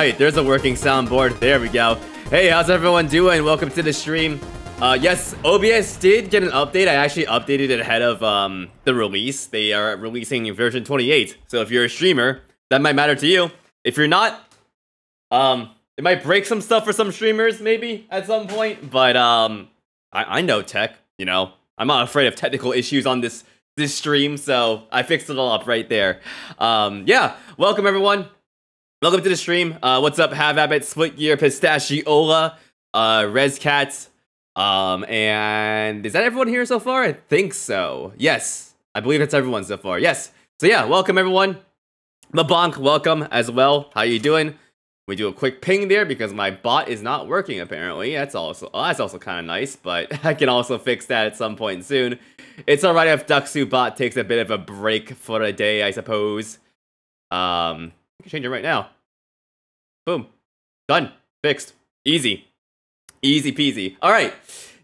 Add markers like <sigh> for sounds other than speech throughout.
Alright, there's a working soundboard. There we go. Hey, how's everyone doing? Welcome to the stream. Uh, yes, OBS did get an update. I actually updated it ahead of um, the release. They are releasing version 28. So if you're a streamer, that might matter to you. If you're not, um, it might break some stuff for some streamers, maybe, at some point. But um, I, I know tech, you know. I'm not afraid of technical issues on this this stream, so I fixed it all up right there. Um, yeah, welcome everyone. Welcome to the stream. Uh, what's up, Have Abbott, Split Gear, Pistachiola, uh, Res Cats, um, and is that everyone here so far? I think so. Yes, I believe that's everyone so far. Yes. So yeah, welcome everyone. Mabonk, welcome as well. How you doing? We do a quick ping there because my bot is not working apparently. That's also oh, that's also kind of nice, but <laughs> I can also fix that at some point soon. It's alright if Duxu bot takes a bit of a break for a day, I suppose. Um, Can change it right now. Boom. Done. Fixed. Easy. Easy peasy. All right.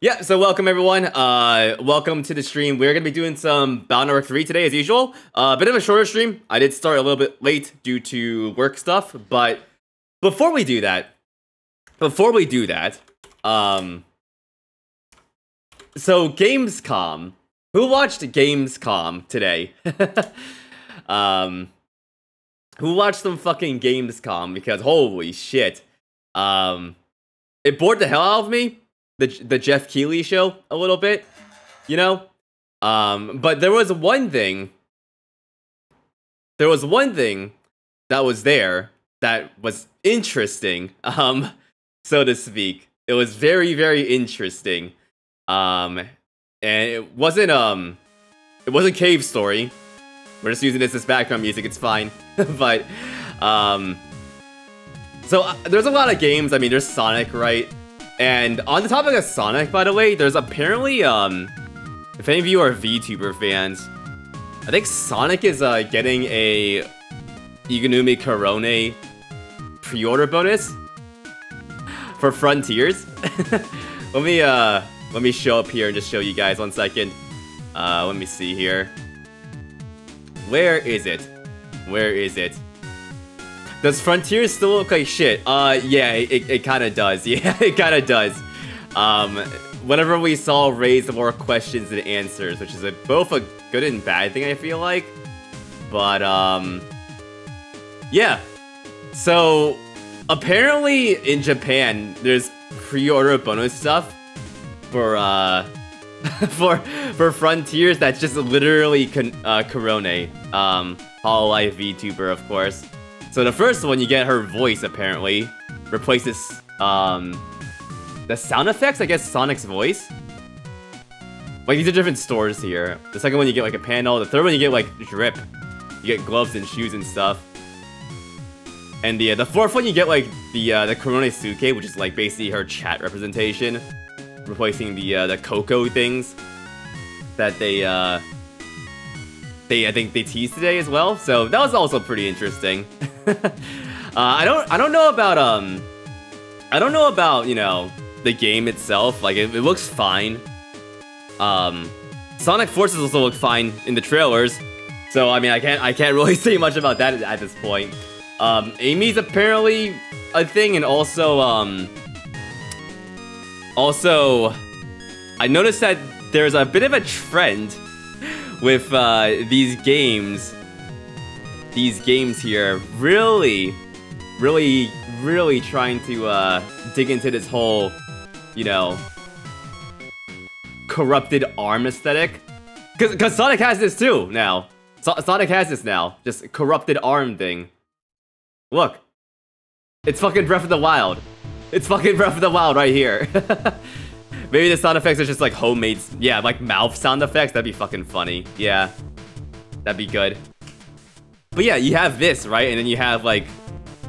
Yeah, so welcome everyone. Uh, welcome to the stream. We're gonna be doing some Battle Network 3 today as usual. A uh, bit of a shorter stream. I did start a little bit late due to work stuff, but before we do that, before we do that, um, so Gamescom. Who watched Gamescom today? <laughs> um, who watched some fucking Gamescom because holy shit. Um it bored the hell out of me, the the Geoff Keighley show a little bit, you know? Um but there was one thing there was one thing that was there that was interesting, <laughs> um so to speak. It was very very interesting. Um and it wasn't um it wasn't Cave Story. We're just using this as background music, it's fine. <laughs> but, um... So, uh, there's a lot of games, I mean, there's Sonic, right? And on the topic of Sonic, by the way, there's apparently, um... If any of you are VTuber fans, I think Sonic is, uh, getting a Inugami Korone pre-order bonus for Frontiers. <laughs> let me, uh, let me show up here and just show you guys one second. Uh, let me see here. Where is it? Where is it? Does Frontier still look like shit? Uh, yeah, it, it kind of does. <laughs> Yeah, it kind of does. Um, whenever we saw raised more questions than answers, which is a, both a good and bad thing, I feel like. But, um, yeah. So, apparently in Japan, there's pre-order bonus stuff for, uh, <laughs> for for Frontiers that's just literally con uh, Korone, um, Hololive VTuber, of course. So the first one, you get her voice, apparently. Replaces, um, the sound effects, I guess Sonic's voice. Like, these are different stores here. The second one, you get, like, a panel. The third one, you get, like, drip. You get gloves and shoes and stuff. And the, uh, the fourth one, you get, like, the, uh, the Korone Suke, which is, like, basically her chat representation replacing the uh, the Coco things that they uh, they I think they teased today as well. So that was also pretty interesting. <laughs> uh, I don't I don't know about um I don't know about you know the game itself. Like it, it looks fine. Um, Sonic Forces also look fine in the trailers. So I mean I can't I can't <laughs> really say much about that at this point. Um, Amy's apparently a thing, and also um, also, I noticed that there's a bit of a trend with uh, these games. These games here really, really, really trying to uh, dig into this whole, you know, corrupted arm aesthetic. Because Cause, Sonic has this too now. So Sonic has this now. Just corrupted arm thing. Look. It's fucking Breath of the Wild. It's fucking Breath of the Wild right here. <laughs> Maybe the sound effects are just like homemade, yeah, like mouth sound effects. That'd be fucking funny. Yeah, that'd be good. But yeah, you have this, right? And then you have like,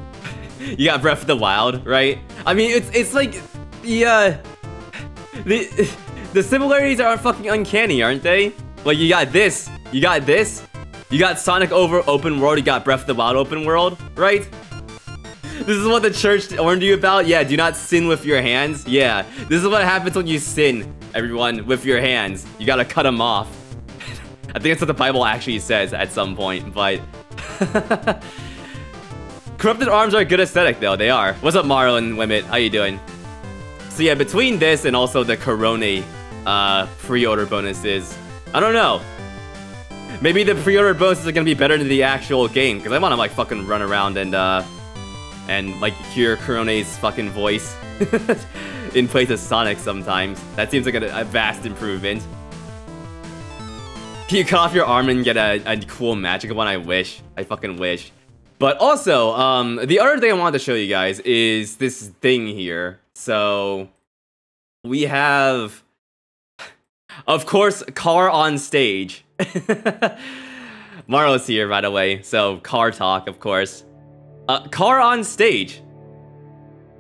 <laughs> you got Breath of the Wild, right? I mean, it's it's like, yeah, the uh, <laughs> the similarities are fucking uncanny, aren't they? Like you got this, you got this, you got Sonic over open world, you got Breath of the Wild open world, right? This is what the church warned you about? Yeah, do not sin with your hands. Yeah, this is what happens when you sin, everyone, with your hands. You gotta cut them off. <laughs> I think that's what the Bible actually says at some point, but... <laughs> Corrupted arms are a good aesthetic though, they are. What's up Marlon Limit? How you doing? So yeah, between this and also the Korone uh, pre-order bonuses, I don't know. Maybe the pre-order bonuses are gonna be better than the actual game, because I wanna like fucking run around and uh and like hear Korone's fucking voice <laughs> in place of Sonic sometimes. That seems like a, a vast improvement. Can you cut off your arm and get a, a cool magic one? I wish. I fucking wish. But also, um, the other thing I wanted to show you guys is this thing here. So, we have, of course, car on stage. <laughs> Marlo's here, by the way. So, car talk, of course. Uh, car on stage.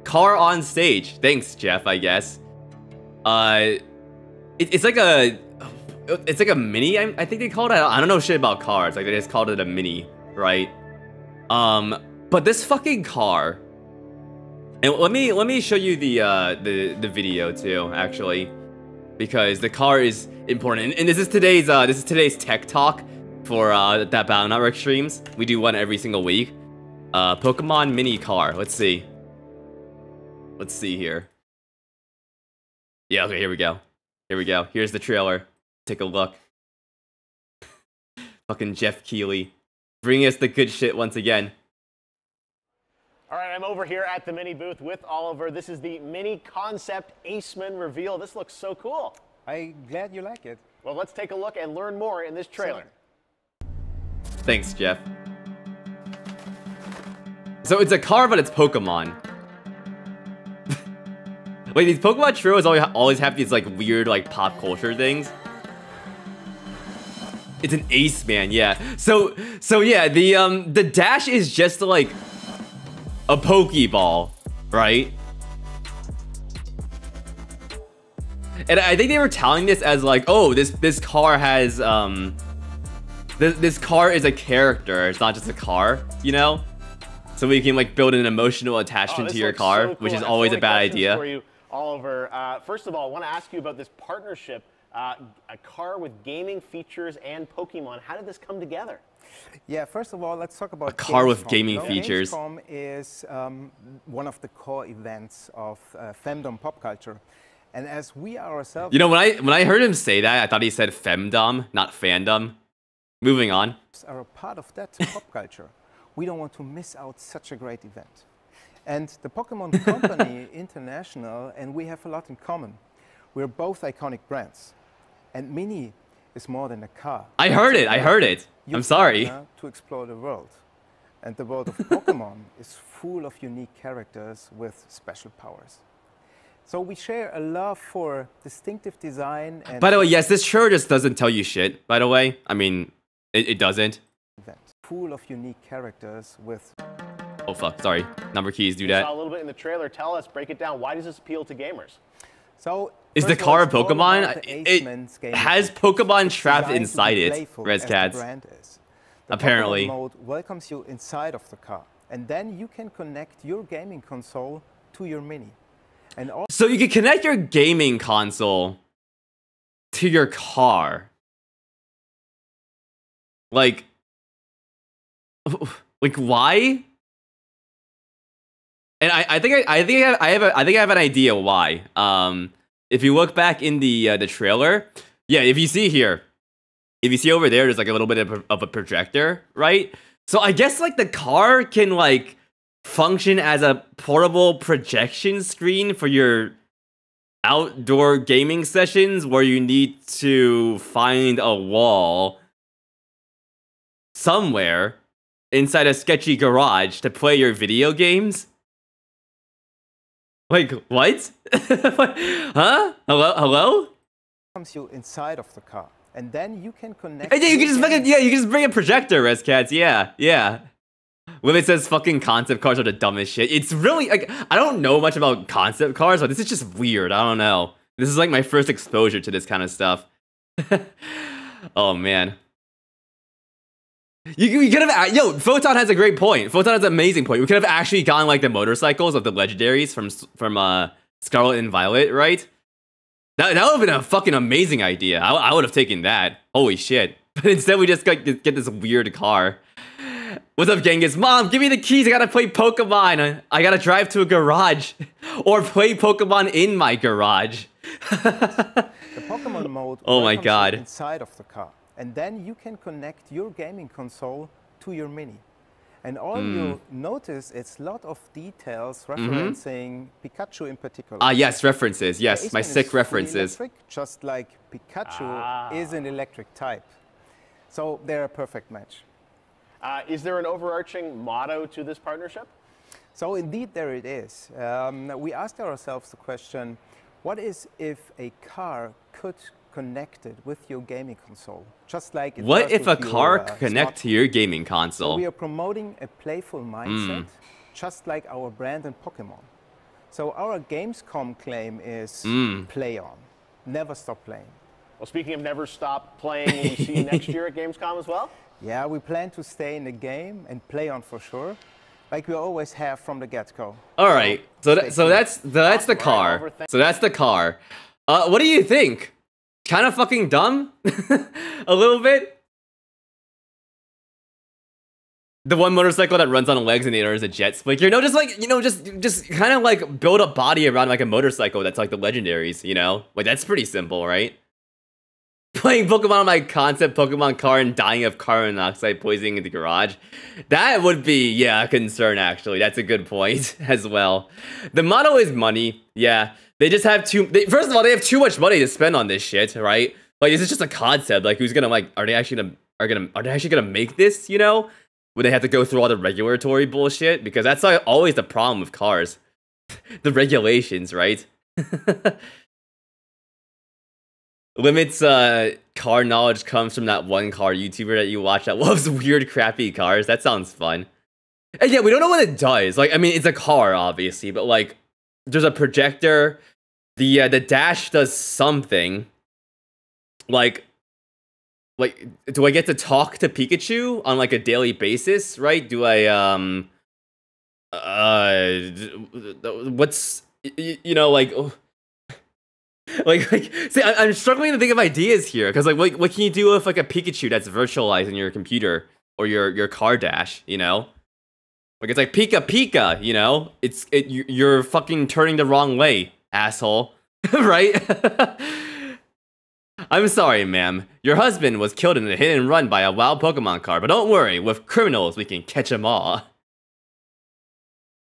Car on stage. Thanks, Geoff, I guess. Uh, it, it's like a, it's like a mini, I, I think they called it. I don't know shit about cars. Like, they just called it a mini, right? Um, but this fucking car, and let me let me show you the uh, the the video too, actually, because the car is important. And, and this is today's uh, this is today's tech talk for uh, that Battle Network streams. We do one every single week. Uh, Pokemon mini car. Let's see. Let's see here. Yeah, okay, here we go. Here we go. Here's the trailer. Take a look. <laughs> Fucking Geoff Keighley bringing us the good shit once again. All right, I'm over here at the mini booth with Oliver. This is the mini concept Aceman reveal. This looks so cool. I'm glad you like it. Well, let's take a look and learn more in this trailer. Thanks, Geoff. So it's a car, but it's Pokemon. <laughs> Wait, these Pokemon trios always always have these like weird like pop culture things. It's an ace man, yeah. So so yeah, the um the dash is just like a Pokeball, right? And I think they were telling this as like, oh, this this car has um this this car is a character, it's not just a car, you know? So we can like build an emotional attachment oh, to your car, so cool. which is always a bad idea. For you, Oliver. Uh, first of all, I want to ask you about this partnership uh, a car with gaming features and Pokemon. How did this come together? Yeah, first of all, let's talk about a car Gamescom. with gaming you know, features. Gamescom is um, one of the core events of uh, femdom pop culture. And as we ourselves... You know, when I when I heard him say that, I thought he said femdom, not fandom. Moving on. ...are a part of that <laughs> pop culture. We don't want to miss out such a great event. And the Pokemon <laughs> Company International and we have a lot in common. We're both iconic brands. And Mini is more than a car. I heard it. I heard it. I'm sorry. To explore the world. And the world of Pokemon <laughs> is full of unique characters with special powers. So we share a love for distinctive design. And by the way, yes, this sure just doesn't tell you shit. By the way, I mean, it, it doesn't. Event. Full of unique characters with. Oh fuck! Sorry, number keys do you that. Saw a little bit in the trailer. Tell us, break it down. Why does this appeal to gamers? So is the car a Pokemon? It has Pokemon trapped inside it, ResCats. Apparently. mode welcomes you inside of the car, and then you can connect your gaming console to your Mini. And so you can connect your gaming console to your car. Like, <laughs> like why? And I, I think I, I think I have, I have a, I think I have an idea why. Um, if you look back in the uh, the trailer, yeah, if you see here, if you see over there, there's like a little bit of a, of a projector, right? So I guess like the car can like function as a portable projection screen for your outdoor gaming sessions where you need to find a wall somewhere inside a sketchy garage to play your video games. Like what? <laughs> huh? Hello? Hello? Comes you inside of the car, and then you can connect. Yeah, you can just fucking yeah, you can just bring a projector, ResCats. Yeah, yeah. When it says fucking concept cars are the dumbest shit, it's really like I don't know much about concept cars, but this is just weird. I don't know. This is like my first exposure to this kind of stuff. <laughs> oh man. You, you could have, yo, Photon has a great point. Photon has an amazing point. We could have actually gotten like the motorcycles of the legendaries from from uh, Scarlet and Violet, right? That, that would have been a fucking amazing idea. I, I would have taken that. Holy shit. <laughs> But instead we just got, get, get this weird car. What's up, Genghis? Mom, give me the keys. I gotta play Pokemon. I, I gotta drive to a garage <laughs> or play Pokemon in my garage. <laughs> The Pokemon mode Oh my God. inside of the car. And then you can connect your gaming console to your Mini. And all Hmm. you'll notice it's a lot of details referencing Pikachu in particular. Mm-hmm. Ah, yes, references. Yes, my sick references. Electric, just like Pikachu Ah. is an electric type. So they're a perfect match. Uh, is there an overarching motto to this partnership? So indeed, there it is. Um, we asked ourselves the question, what is if a car could connect it with your gaming console? Just like it What if a with your, car uh, could connect smartphone. to your gaming So console? we are promoting a playful mindset, Mm. just like our brand in Pokemon. So our Gamescom claim is Mm. play on, never stop playing. Well, speaking of never stop playing, will we see you next year at Gamescom as well? <laughs> Yeah, we plan to stay in the game and play on for sure, like we always have from the get-go. All right. So stay that, so tuned. that's that's the car. So that's the car. Uh, what do you think? Kind of fucking dumb, <laughs> a little bit. The one motorcycle that runs on legs and the other is a jet spike. You know, just like you know, just just kind of like build a body around like a motorcycle that's like the legendaries. You know, like that's pretty simple, right? Playing Pokemon on my concept Pokemon car and dying of carbon monoxide poisoning in the garage. That would be, yeah, a concern actually. That's a good point <laughs> as well. The motto is money. Yeah. They just have too they, first of all, they have too much money to spend on this shit, right? Like is this is just a concept. Like who's gonna like are they actually gonna are gonna are they actually gonna make this, you know? when they have to go through all the regulatory bullshit? Because that's like always the problem with cars. <laughs> the regulations, right? <laughs> Limits uh car knowledge comes from that one car YouTuber that you watch that <laughs> loves weird crappy cars. That sounds fun. And yeah, we don't know what it does. Like I mean it's a car obviously, but like there's a projector. The uh, the dash does something. Like like do I get to talk to Pikachu on like a daily basis, right? Do I um uh what's you know like oh, <laughs> like, like see I, i'm struggling to think of ideas here because like what, what can you do with like a pikachu that's virtualized in your computer or your your car dash you know like it's like pika pika you know? It's it you- you're fucking turning the wrong way asshole. <laughs> Right? <laughs> I'm sorry ma'am. Your husband was killed in a hit and run by a wild pokemon car but don't worry. With criminals we can catch them all.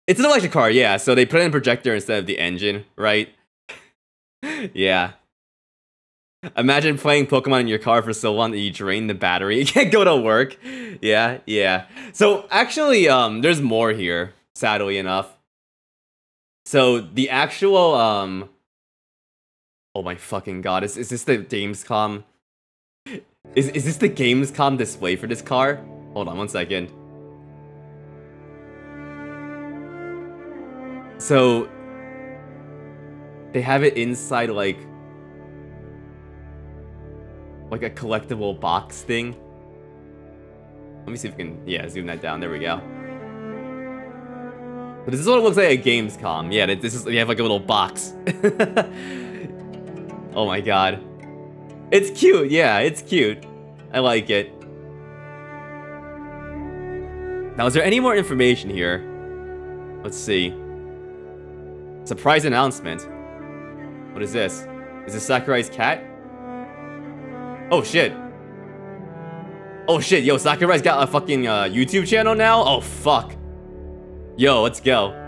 It's an electric car yeah. So they put in a projector instead of the engine right? <laughs> Yeah. Imagine playing Pokemon in your car for so long that you drain the battery. <laughs> You can't go to work. Yeah, yeah. So actually, um, there's more here, sadly enough. So the actual um Oh my fucking god, is, is this the Gamescom? Is is this the Gamescom display for this car? Hold on one second. So they have it inside like like a collectible box thing. Let me see if we can yeah zoom that down. There we go. But this is what it looks like at Gamescom. Yeah, this is you have like a little box. <laughs> oh my god, it's cute. Yeah, it's cute. I like it. Now, is there any more information here? Let's see. Surprise announcement. What is this? Is this Sakurai's cat? Oh shit. Oh shit, yo, Sakurai's got a fucking uh, YouTube channel now? Oh fuck. Yo, let's go.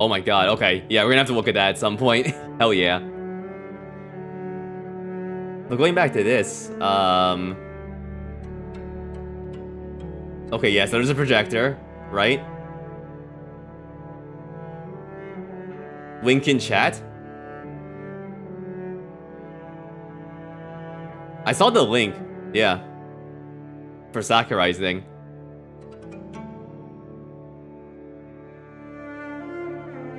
Oh my god, okay. Yeah, we're gonna have to look at that at some point. <laughs> Hell yeah. But going back to this, um... Okay, yeah, so there's a projector, right? Link in chat? I saw the link, yeah. For Sakurai's thing.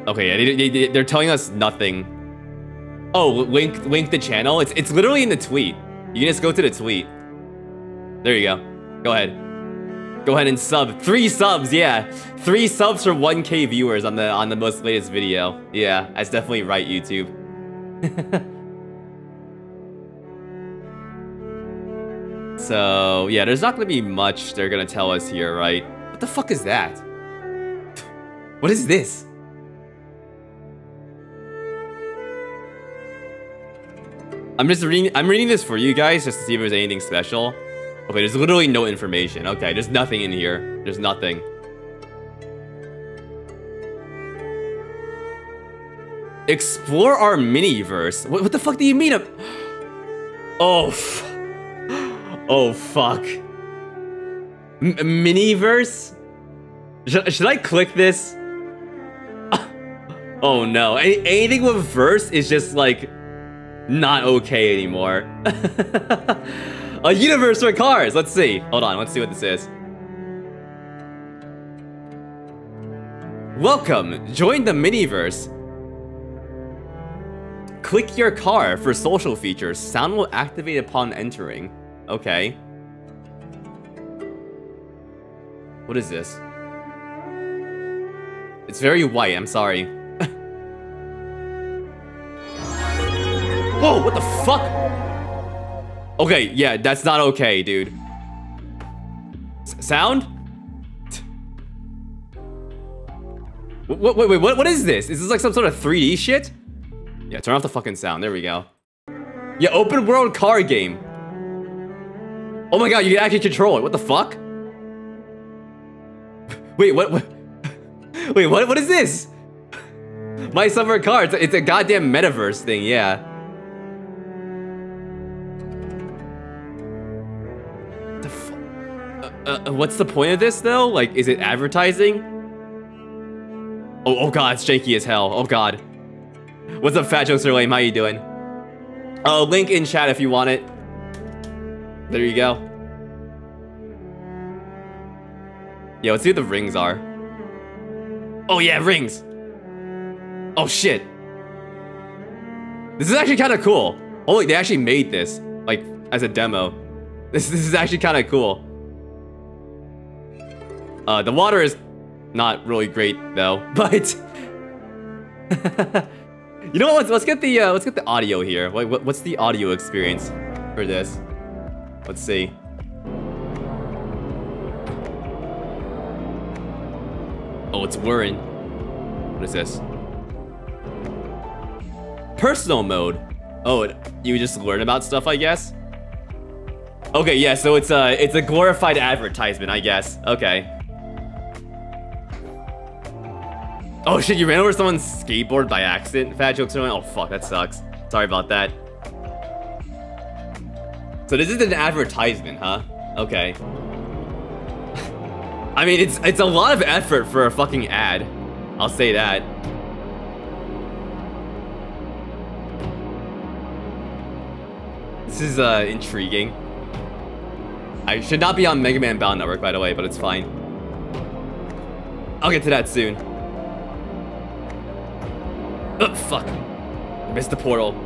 Okay, yeah, they, they, they, they're telling us nothing. Oh, link link the channel? It's, it's literally in the tweet. You can just go to the tweet. There you go. Go ahead. Go ahead and sub. Three subs, yeah. Three subs for 1k viewers on the on the most latest video. Yeah, that's definitely right, YouTube. <laughs> So, yeah, there's not gonna be much they're gonna tell us here, right? What the fuck is that? <sighs> What is this? I'm just reading I'm reading this for you guys just to see if there's anything special. Okay, there's literally no information. Okay, there's nothing in here. There's nothing. Explore our miniverse. What, what the fuck do you mean? <gasps> Oh, oh fuck. M miniverse? Should, should I click this? <laughs> Oh no, Any, anything with verse is just like not okay anymore. <laughs> A universe for cars. Let's see. Hold on. Let's see what this is. Welcome. Join the miniverse. Click your car for social features. Sound will activate upon entering. Okay. What is this? It's very white, I'm sorry. Whoa, what the fuck? Okay, yeah, that's not okay, dude. S sound? Wait, wait, wait, what, what is this? Is this like some sort of 3D shit? Yeah, turn off the fucking sound. There we go. Yeah, open world car game. Oh my god, you can actually control it. What the fuck? <laughs> Wait, what? what? <laughs> Wait, what? What is this? My summer car. It's a, it's a goddamn metaverse thing. Yeah. The uh, uh, what's the point of this though? Like, is it advertising? Oh, oh god, it's janky as hell. Oh god. What's up, Fat Jokester Lame? How you doing? Oh, link in chat if you want it. There you go. Yeah, let's see what the rings are. Oh yeah, rings. Oh shit. This is actually kind of cool. Holy, they actually made this, like, as a demo. <laughs> This, this is actually kind of cool. Uh, the water is not really great, though, <laughs> but... <laughs> You know what? Let's, let's get the uh, let's get the audio here. What, what, what's the audio experience for this? Let's see. Oh, it's whirring. What is this? Personal mode. Oh, you just learn about stuff, I guess. Okay, yeah. So it's a it's a glorified advertisement, I guess. Okay. Oh shit, you ran over someone's skateboard by accident? Fat jokes are Oh fuck, that sucks. Sorry about that. So this is an advertisement, huh? Okay. I mean, it's it's a lot of effort for a fucking ad. I'll say that. This is uh, intriguing. I should not be on Mega Man Battle Network, by the way, but it's fine. I'll get to that soon. Oh, fuck. I missed the portal.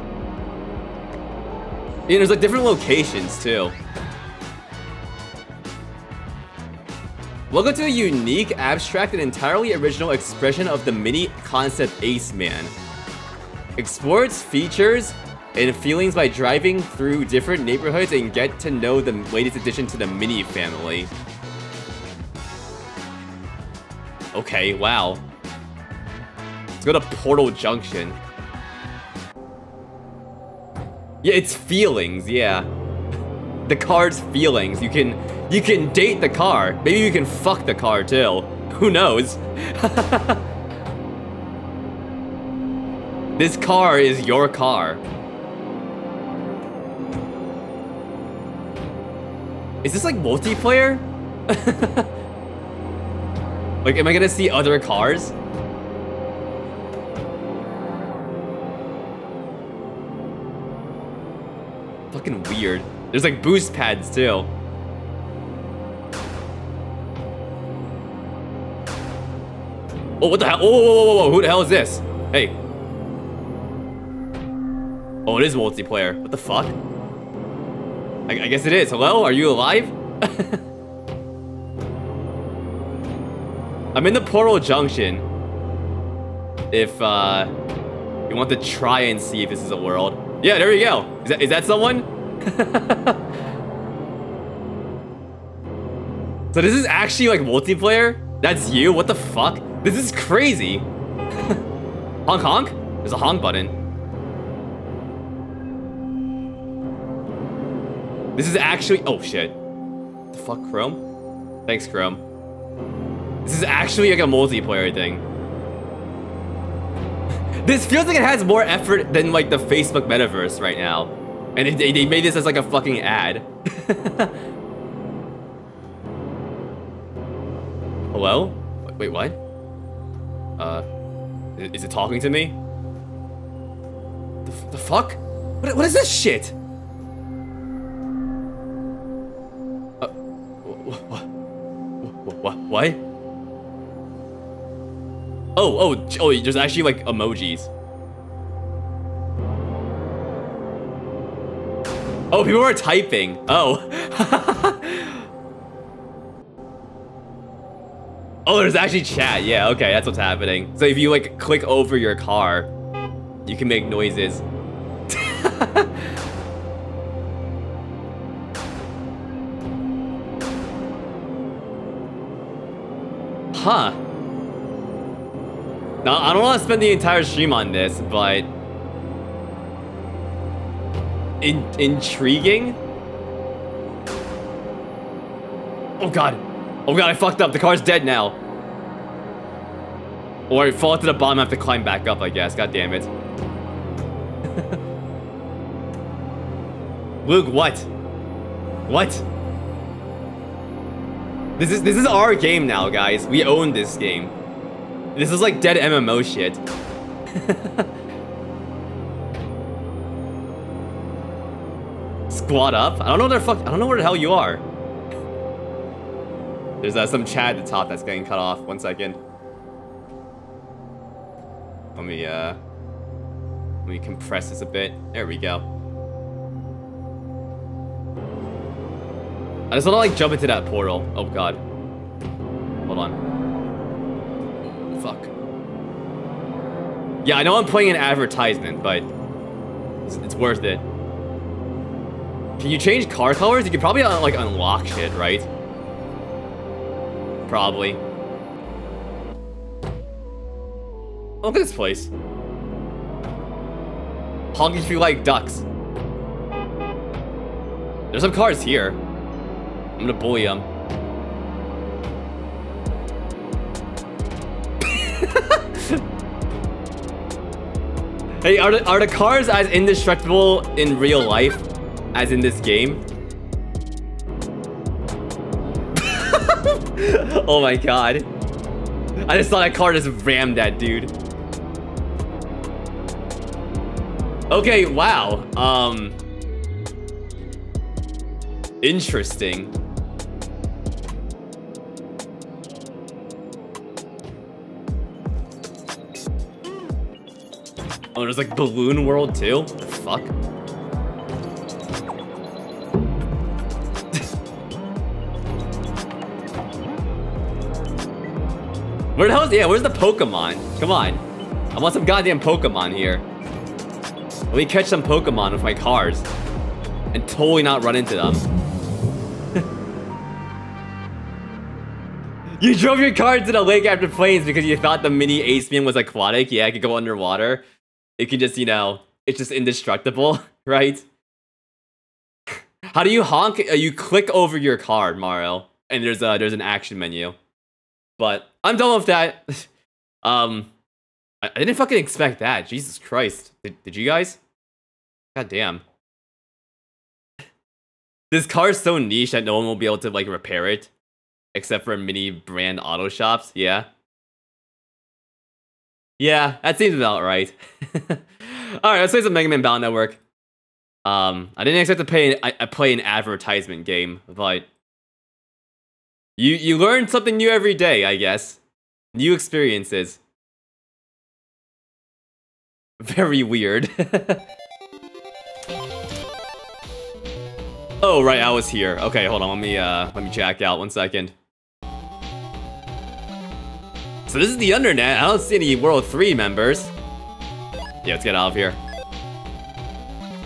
And there's like different locations too. Welcome to a unique, abstract, and entirely original expression of the mini concept Ace Man. Explore its features and feelings by driving through different neighborhoods and get to know the latest addition to the mini family. Okay, wow. Let's go to Portal Junction. Yeah, it's feelings, yeah. The car's feelings. You can you can date the car. Maybe you can fuck the car too. Who knows? <laughs> this car is your car. Is this like multiplayer? <laughs> like, am I gonna see other cars? Fucking weird. There's like boost pads too. Oh, what the hell? Oh, whoa, whoa, whoa, whoa, who the hell is this? Hey. Oh, it is multiplayer. What the fuck? I, I guess it is. Hello? Are you alive? <laughs> I'm in the Portal Junction. If, uh, you want to try and see if this is a world. Yeah, there you go. Is that, is that someone? <laughs> So this is actually like multiplayer? That's you? What the fuck? This is crazy. <laughs> honk honk? There's a honk button. This is actually- oh shit. The fuck, Chrome? Thanks, Chrome. This is actually like a multiplayer thing. This feels like it has more effort than like the Facebook metaverse right now. And they, they made this as like a fucking ad. <laughs> Hello? Wait, what? Uh, is it talking to me? The, the fuck? What, what is this shit? Uh, what? What? Oh, oh, oh, there's actually like emojis. Oh, people are typing. Oh. <laughs> oh, there's actually chat. Yeah, okay, that's what's happening. So if you like click over your car, you can make noises. <laughs> huh. Now, I don't want to spend the entire stream on this, but... In intriguing? Oh god. Oh god, I fucked up. The car's dead now. Or I fall to the bottom, I have to climb back up, I guess. God damn it. <laughs> Luke, what? What? This is this is our game now, guys. We own this game. This is like dead MMO shit. Squat up? I don't know where the fuck. I don't know where the hell you are. There's uh, some chat at the top that's getting cut off. One second. Let me uh. Let me compress this a bit. There we go. I just want to like jump into that portal. Oh god. Hold on. Fuck. Yeah, I know I'm playing an advertisement, but it's, it's worth it. Can you change car colors? You could probably uh, like unlock shit, right? Probably. Look at this place. Honk if you like ducks. There's some cars here. I'm gonna bully them. Hey, are the, are the cars as indestructible in real life as in this game? <laughs> oh my god. I just thought that car just rammed that dude. Okay, wow. Um... Interesting. Oh, there's like Balloon World too? The fuck? <laughs> Where the hell is- yeah, where's the Pokemon? Come on. I want some goddamn Pokemon here. Let me catch some Pokemon with my cars. And totally not run into them. <laughs> you drove your car into the lake after planes because you thought the mini Aceman was aquatic. Yeah, it could go underwater. It can just, you know, it's just indestructible, <laughs> right? How do you honk? Uh, you click over your card, Mario, and there's a there's an action menu. But I'm done with that. <laughs> um, I, I didn't fucking expect that. Jesus Christ, did did you guys? God damn. <laughs> This car is so niche that no one will be able to like repair it, except for mini brand auto shops. Yeah. Yeah, that seems about right. <laughs> All right, let's play some Mega Man Battle Network. Um, I didn't expect to pay I, I play an advertisement game, but you you learn something new every day, I guess. New experiences. <laughs> Very weird. <laughs> oh right, I was here. Okay, hold on. Let me uh let me check out one second. So this is the Undernet. I don't see any World 3 members. Yeah, let's get out of here.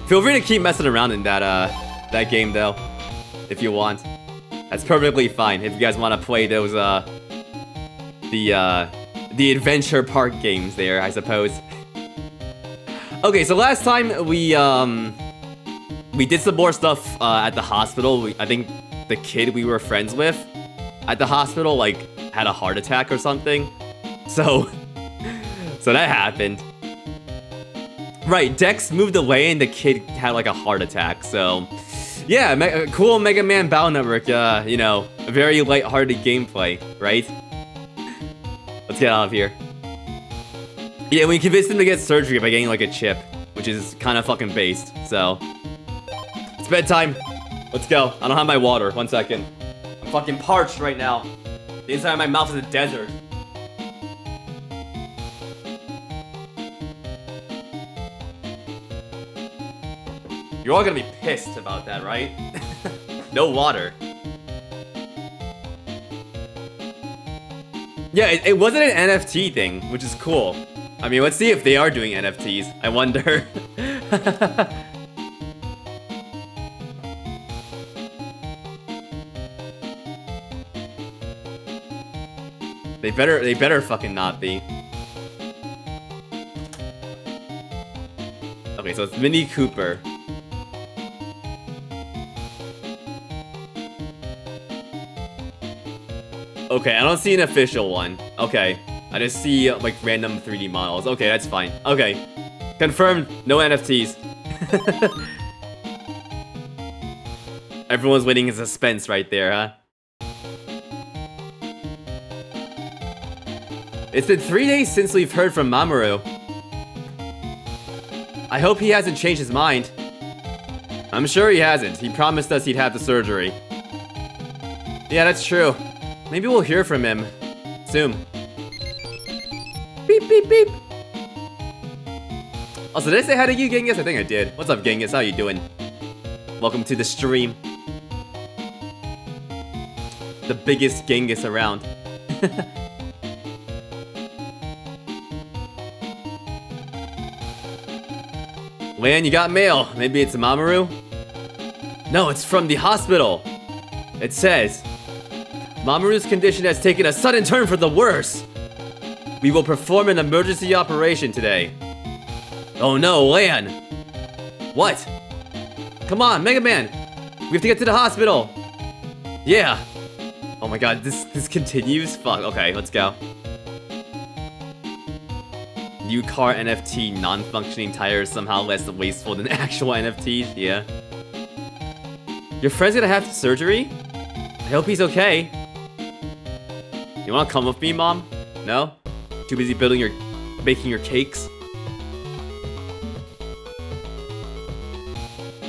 Feel free to keep messing around in that uh that game though, if you want. That's perfectly fine if you guys want to play those, uh, the, uh, the adventure park games there, I suppose. okay, so last time we, um, we did some more stuff, uh, at the hospital. We, I think the kid we were friends with at the hospital, like, had a heart attack or something. So, <laughs> so that happened. Right, Dex moved away and the kid had like a heart attack, so... Yeah, me uh, cool Mega Man Battle Network, uh, you know, A very light-hearted gameplay, right? Let's get out of here. Yeah, we convinced him to get surgery by getting like a chip, which is kind of fucking based, so... It's bedtime. Let's go. I don't have my water. One second. I'm fucking parched right now. The inside of my mouth is a desert. You're all gonna be pissed about that, right? <laughs> no water. Yeah, it, it, wasn't an NFT thing, which is cool. I mean, let's see if they are doing NFTs. I wonder. <laughs> they better, they better fucking not be. Okay, so it's Mini Cooper. Okay, I don't see an official one. Okay. I just see, like, random 3D models. Okay, that's fine. Okay. Confirmed, no NFTs. <laughs> Everyone's waiting in suspense right there, huh? It's been three days since we've heard from Mamoru. I hope he hasn't changed his mind. I'm sure he hasn't. He promised us he'd have the surgery. Yeah, that's true. Maybe we'll hear from him soon. Beep, beep, beep. Also, did I say hi to you, Genghis? I think I did. What's up, Genghis? How you doing? Welcome to the stream. The biggest Genghis around. <laughs> Lan, you got mail. Maybe it's Mamoru? No, it's from the hospital. It says, Mamoru's condition has taken a sudden turn for the worse. We will perform an emergency operation today. Oh no, Lan! What? Come on, Mega Man! We have to get to the hospital! Yeah! Oh my god, this this continues? Fuck, okay, let's go. New car NFT non-functioning tires somehow less wasteful than <laughs> actual NFTs, yeah. Your friend's gonna have surgery? I hope he's okay. You wanna come with me, Mom? No? Too busy building your... baking your cakes?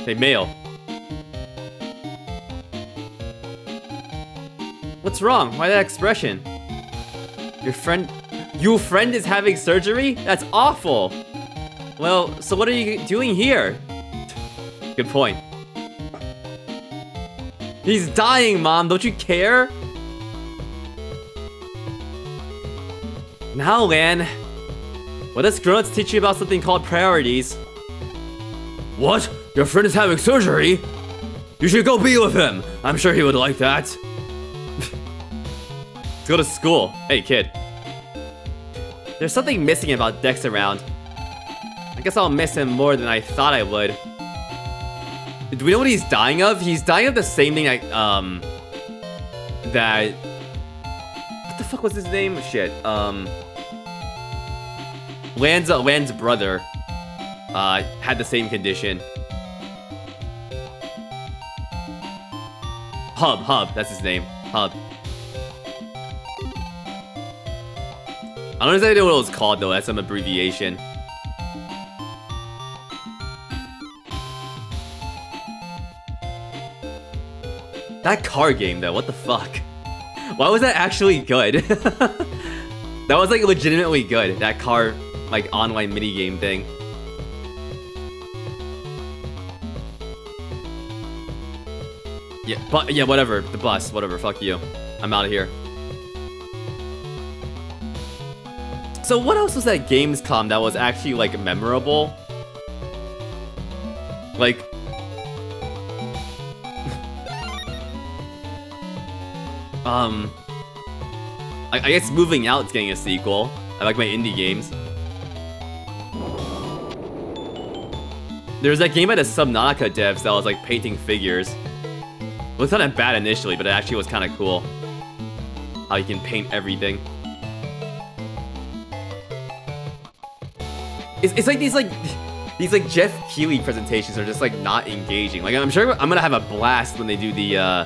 Hey, mail. What's wrong? Why that expression? Your friend... Your friend is having surgery? That's awful! Well, so what are you doing here? Good point. He's dying, Mom! Don't you care? Now, Lan, what does grown teach you about something called priorities? What? Your friend is having surgery? You should go be with him. I'm sure he would like that. <laughs> Let's go to school. Hey, kid. There's something missing about Dex around. I guess I'll miss him more than I thought I would. Do we know what he's dying of? He's dying of the same thing I, um... That... What the fuck was his name? Shit, um... Lan's, uh, Lan's brother uh, had the same condition. Hub, Hub, that's his name. Hub. I don't know what it was called though, that's some abbreviation. That car game though, what the fuck? Why was that actually good? <laughs> that was like legitimately good, that car like online minigame thing. Yeah, but yeah, whatever. The bus, whatever. Fuck you. I'm out of here. So what else was that Gamescom that was actually like memorable? Like <laughs> Um, I, I guess Moving Out's getting a sequel. I like my indie games. There's that game by the Subnautica devs that was like painting figures. It was kind of bad initially, but it actually was kind of cool. How you can paint everything. It's, it's like these like these like Geoff Keighley presentations are just like not engaging. Like I'm sure I'm gonna have a blast when they do the uh,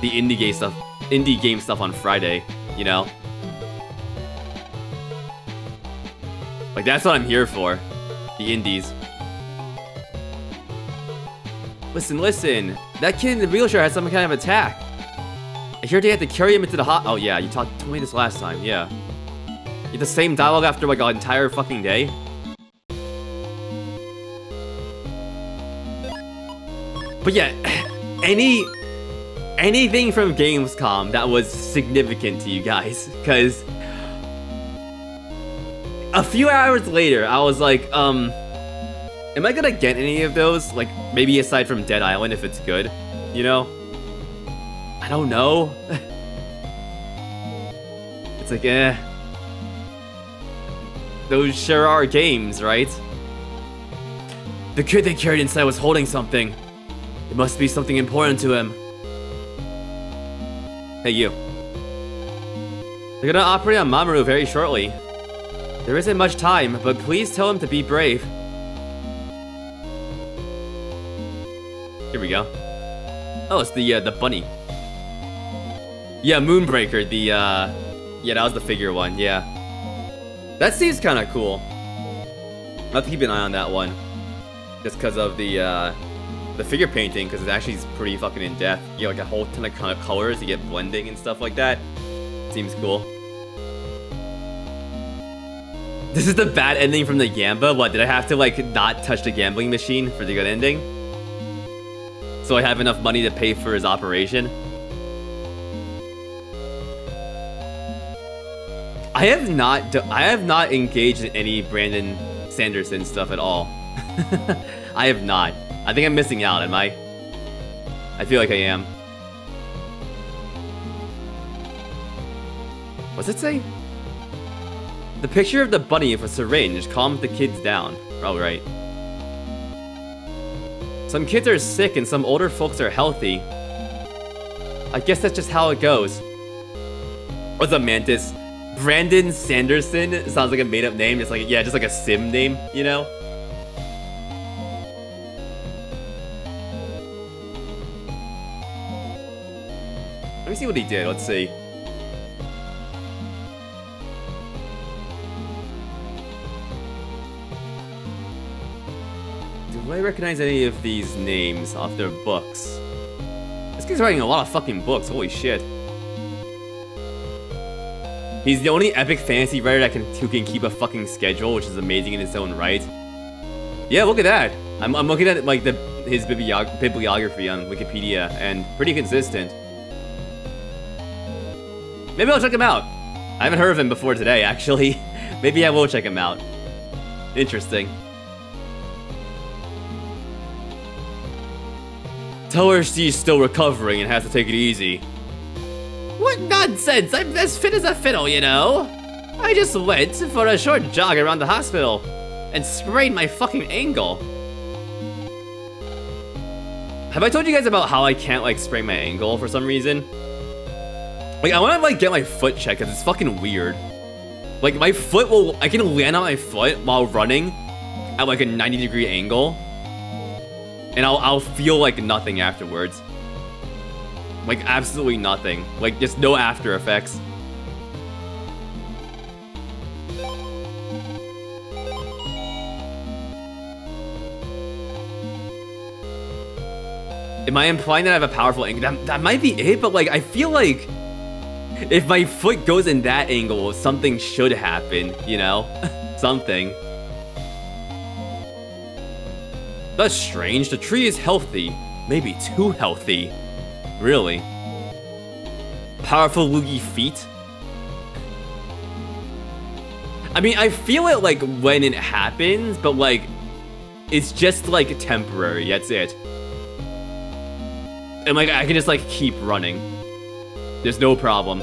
the indie game stuff, indie game stuff on Friday. You know, like that's what I'm here for, the indies. Listen, listen. That kid in the wheelchair had some kind of attack. I hear they had to carry him into the hot. Oh yeah, you talked told me this last time. Yeah. You the same dialogue after like an entire fucking day. But yeah, any anything from Gamescom that was significant to you guys, because a few hours later, I was like, um, am I gonna get any of those? Like, maybe aside from Dead Island, if it's good, you know? I don't know. <laughs> it's like, eh. Those sure are games, right? The kid they carried inside was holding something. It must be something important to him. Hey, you. They're gonna operate on Mamoru very shortly. There isn't much time, but please tell him to be brave. Here we go. Oh, it's the uh, the bunny. Yeah, Moonbreaker, the, uh... Yeah, that was the figure one, yeah. That seems kind of cool. I'll have to keep an eye on that one. Just because of the, uh... The figure painting, because it actually is pretty fucking in-depth. You get like a whole ton of kind of colors, you get blending and stuff like that. Seems cool. This is the bad ending from the Gamba? What, did I have to, like, not touch the gambling machine for the good ending? So I have enough money to pay for his operation? I have not I have not engaged in any Brandon Sanderson stuff at all. <laughs> I have not. I think I'm missing out, am I? I feel like I am. What's it say? The picture of the bunny with a syringe calms the kids down. Oh, right. Some kids are sick and some older folks are healthy. I guess that's just how it goes. What's up, Mantis? Brandon Sanderson sounds like a made-up name. It's like, yeah, just like a sim name, you know? Let me see what he did. Let's see. Do I recognize any of these names off their books? This guy's writing a lot of fucking books. Holy shit. He's the only epic fantasy writer that can who can keep a fucking schedule, which is amazing in its own right. Yeah, look at that. I'm, I'm looking at like the his bibliog bibliography on Wikipedia, and pretty consistent. Maybe I'll check him out. I haven't heard of him before today, actually. <laughs> Maybe I will check him out. Interesting. Tell her she's still recovering and has to take it easy. What nonsense! I'm as fit as a fiddle, you know? I just went for a short jog around the hospital and sprained my fucking ankle. Have I told you guys about how I can't like sprain my ankle for some reason? Like I wanna like get my foot checked because it's fucking weird. Like my foot will, I can land on my foot while running at like a 90 degree angle. And I'll, I'll feel like nothing afterwards. Like, absolutely nothing. Like, just no after effects. Am I implying that I have a powerful angle? That, that might be it, but like, I feel like <laughs> if my foot goes in that angle, something should happen, you know? <laughs> something. That's strange. The tree is healthy. Maybe too healthy. Really? Powerful Luigi feet? I mean, I feel it like when it happens, but like, it's just like temporary, that's it. And like, I can just like keep running. There's no problem.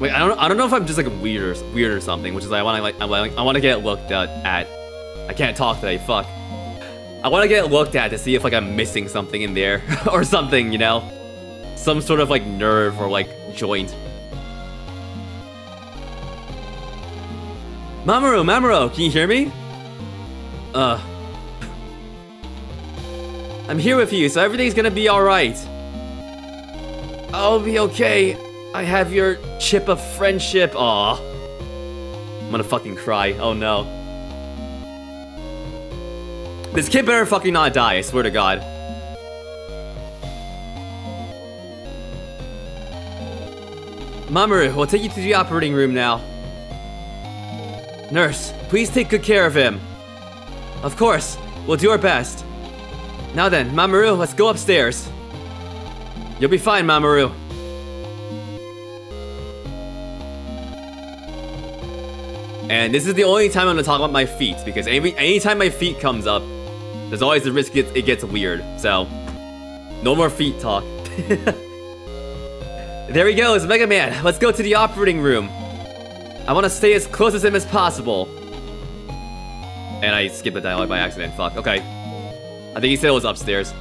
Wait, I don't, I don't know if I'm just like weird or weird or something, which is like I want to like I want I want to get looked at, at. I can't talk today. Fuck. I want to get looked at to see if like I'm missing something in there <laughs> or something, you know, some sort of like nerve or like joint. Mamoru, Mamoru, can you hear me? Uh. I'm here with you, so everything's gonna be alright. I'll be okay. I have your chip of friendship. Aw. I'm gonna fucking cry. Oh no. This kid better fucking not die, I swear to god. Mamoru, we'll take you to the operating room now. Nurse, please take good care of him. Of course, we'll do our best. Now then, Mamoru, let's go upstairs. You'll be fine, Mamoru. And this is the only time I'm gonna talk about my feet, because any anytime my feet comes up, there's always the risk it gets, it gets weird. So, no more feet talk. <laughs> there he goes, Mega Man. Let's go to the operating room. I want to stay as close to him as possible. And I skipped the dialogue by accident. Fuck. Okay. I think he said it was upstairs.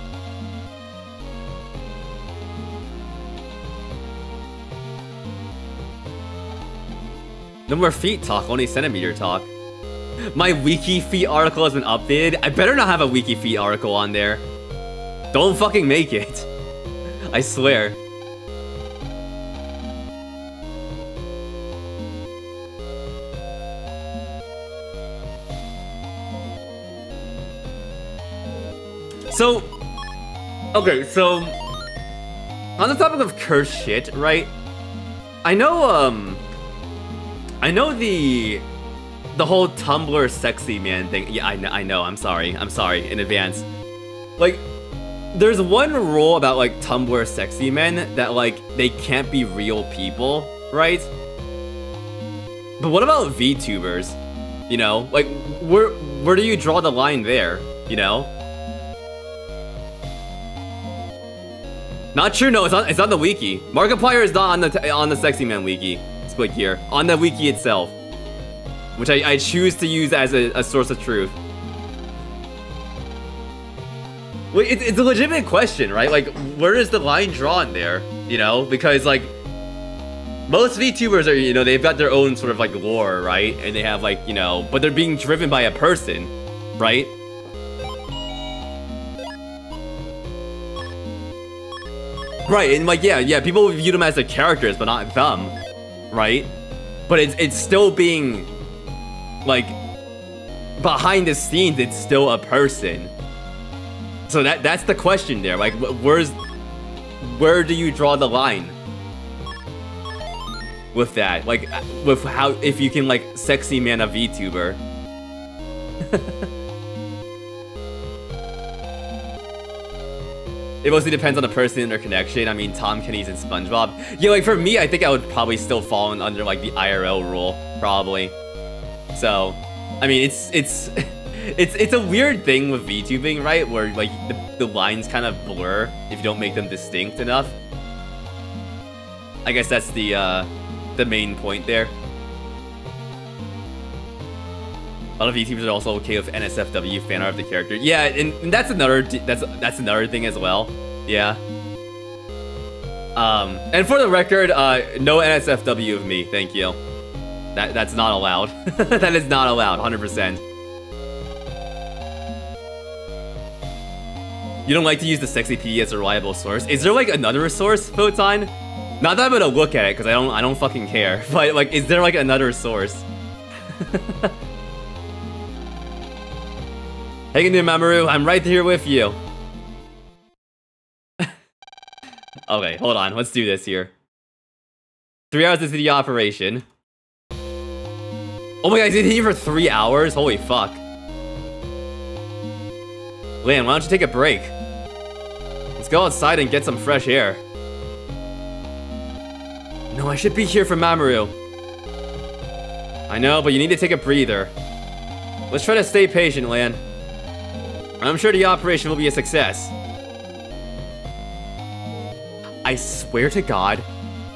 No more feet talk, only centimeter talk. My wiki feet article has been updated. I better not have a wiki feet article on there. Don't fucking make it. <laughs> I swear. So, okay, so on the topic of curse shit, right? I know, um, I know the the whole Tumblr sexy man thing. Yeah, I know, I know. I'm sorry. I'm sorry in advance. Like, there's one rule about like Tumblr sexy men that like they can't be real people, right? But what about VTubers? You know, like where where do you draw the line there? You know? Not true. No, it's on. It's on the wiki. Markiplier is not on the on the sexy man wiki. Split Gear on the wiki itself, which I, I choose to use as a, a source of truth. Wait, it's, it's a legitimate question, right? Like, where is the line drawn there? You know, because like most VTubers are, you know, they've got their own sort of like lore, right? And they have like, you know, but they're being driven by a person, right? Right, and like, yeah, yeah, people view them as the characters, but not them, right? But it's, it's still being, like, behind the scenes, it's still a person. So that that's the question there, like, where's, where do you draw the line? With that, like, uh, with how, if you can, like, sexy man a VTuber. <laughs> It mostly depends on the person and their connection. I mean, Tom Kenny's in SpongeBob. Yeah, like for me, I think I would probably still fall under like the IRL rule, probably. So, I mean, it's it's <laughs> it's it's a weird thing with VTubing, right? Where like the, the lines kind of blur if you don't make them distinct enough. I guess that's the uh, the main point there. A lot of VTubers are also okay with NSFW fan art of the character. Yeah, and, and that's another that's that's another thing as well. Yeah. Um, and for the record, uh, no NSFW of me, thank you. That that's not allowed. <laughs> that is not allowed, 100%. You don't like to use the sexy PD as a reliable source. Is there like another source, Photon? Not that I'm gonna look at it, because I don't I don't fucking care. <laughs> But like, is there like another source? <laughs> Hanging in Mamoru, I'm right here with you. <laughs> okay, hold on. Let's do this here. Three hours into the operation. Oh my god, he's in here for three hours? Holy fuck. Lan, why don't you take a break? Let's go outside and get some fresh air. No, I should be here for Mamoru. I know, but you need to take a breather. Let's try to stay patient, Lan. I'm sure the operation will be a success. I swear to God,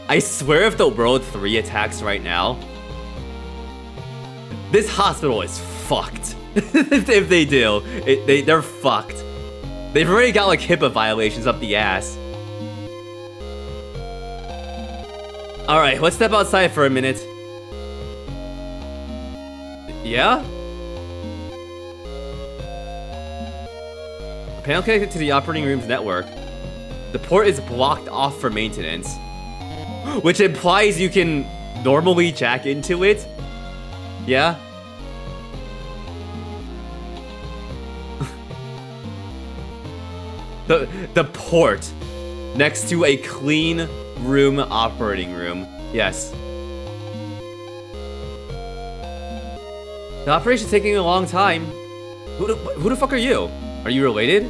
I swear if the World 3 attacks right now, this hospital is fucked. <laughs> if they do, it, they, they're fucked. They've already got like HIPAA violations up the ass. Alright, let's step outside for a minute. Yeah? Panel connected to the operating room's network. The port is blocked off for maintenance. <gasps> Which implies you can normally jack into it? Yeah? <laughs> the, the port next to a clean room operating room. Yes. The operation's taking a long time. Who the, who the fuck are you? Are you related?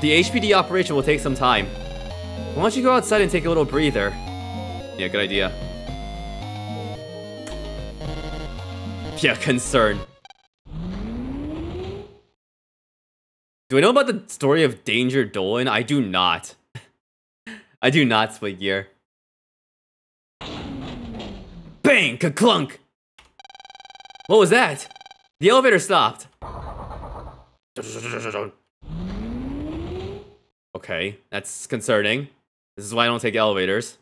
The HBD operation will take some time. Why don't you go outside and take a little breather? Yeah, good idea. <laughs> Yeah, concern. Do I know about the story of Danger Dolan? I do not. <laughs> I do not, Split Gear. Bang! Ka-clunk! What was that? The elevator stopped. Okay, that's concerning. This is why I don't take elevators.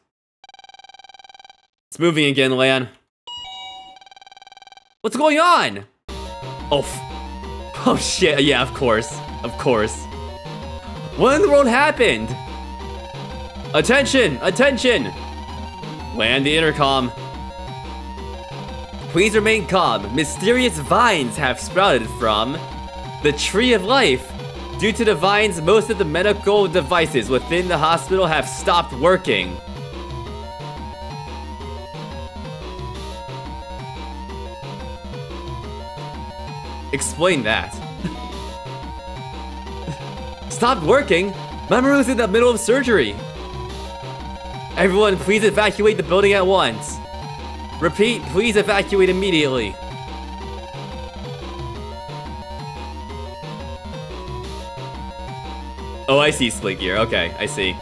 It's moving again, Lan. What's going on? Oh, oh shit, yeah, of course. Of course. What in the world happened? Attention! Attention! Lan, the intercom. Please remain calm. Mysterious vines have sprouted from the Tree of Life. Due to the vines, most of the medical devices within the hospital have stopped working. Explain that. <laughs> Stopped working? Mamoru's in the middle of surgery. Everyone, please evacuate the building at once. Repeat, please evacuate immediately. Oh, I see, Split Gear. Okay, I see.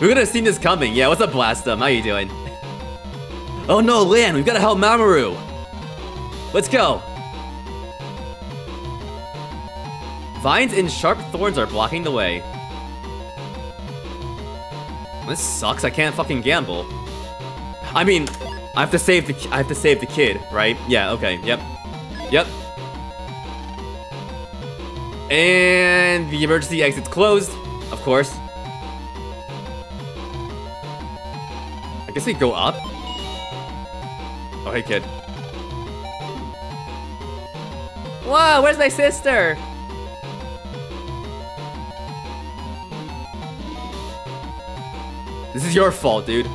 We could have seen this coming. Yeah, what's up, Blastum? How you doing? oh no, Lan, we've got to help Mamoru. Let's go. Vines and sharp thorns are blocking the way. This sucks. I can't fucking gamble. I mean, I have to save the I have to save the kid, right? Yeah, okay. Yep. Yep. And the emergency exit's closed, of course. I guess we go up. Oh, hey, kid. Whoa, where's my sister? This is your fault, dude.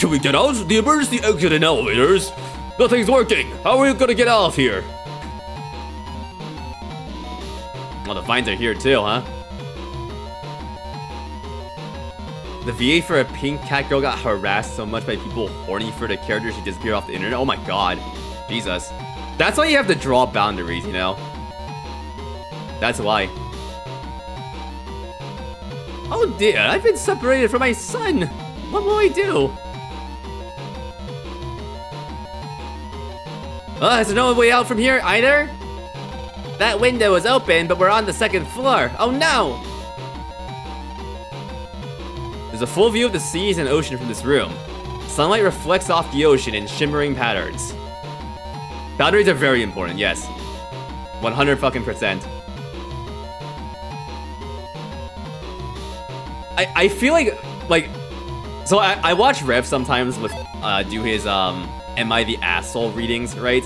Should we get out? The emergency exit and elevators. Nothing's working. How are we gonna get out of here? Well, the vines are here too, huh? The VA for a pink cat girl got harassed so much by people horny for the character she disappeared off the internet. Oh my god. Jesus. That's why you have to draw boundaries, you know? That's why. Oh dear, I've been separated from my son! What will I do? Oh, there's no way out from here either? That window is open, but we're on the second floor. Oh no! There's a full view of the seas and ocean from this room. Sunlight reflects off the ocean in shimmering patterns. Boundaries are very important, yes. 100 fucking percent. I, I feel like, like, so I, I watch Rev sometimes with, uh, do his, um, Am I the Asshole readings, right?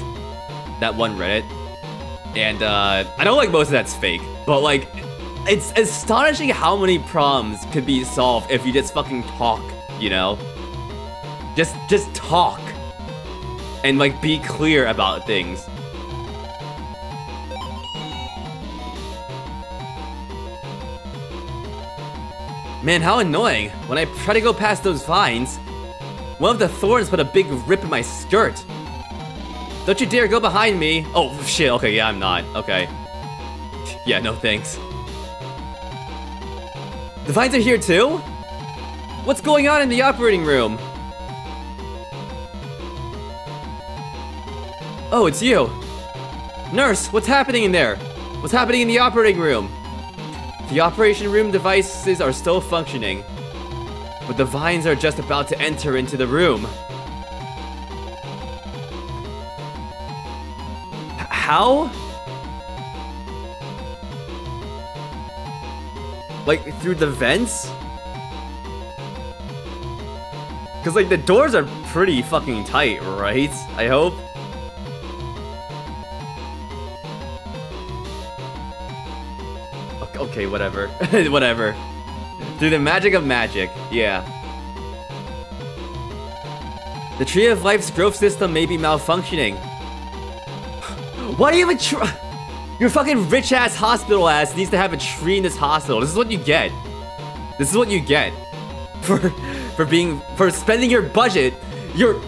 That one Reddit. And, uh, I know, like, most of that's fake, but, like, it's astonishing how many problems could be solved if you just fucking talk, you know? Just, just talk. And, like, be clear about things. Man, how annoying. When I try to go past those vines, one of the thorns put a big rip in my skirt. Don't you dare go behind me. Oh, shit. Okay, yeah, I'm not. Okay. Yeah, no thanks. The vines are here too? What's going on in the operating room? Oh, it's you. Nurse, what's happening in there? What's happening in the operating room? The operation room devices are still functioning, but the vines are just about to enter into the room. H how? Like, through the vents? Because, like, the doors are pretty fucking tight, right? I hope. Okay, okay whatever. <laughs> whatever. Through the magic of magic, yeah. The Tree of Life's growth system may be malfunctioning. <sighs> Why do you a tree? <sighs> Your fucking rich ass hospital ass needs to have a tree in this hospital. This is what you get. This is what you get <laughs> for for being for spending your budget. Your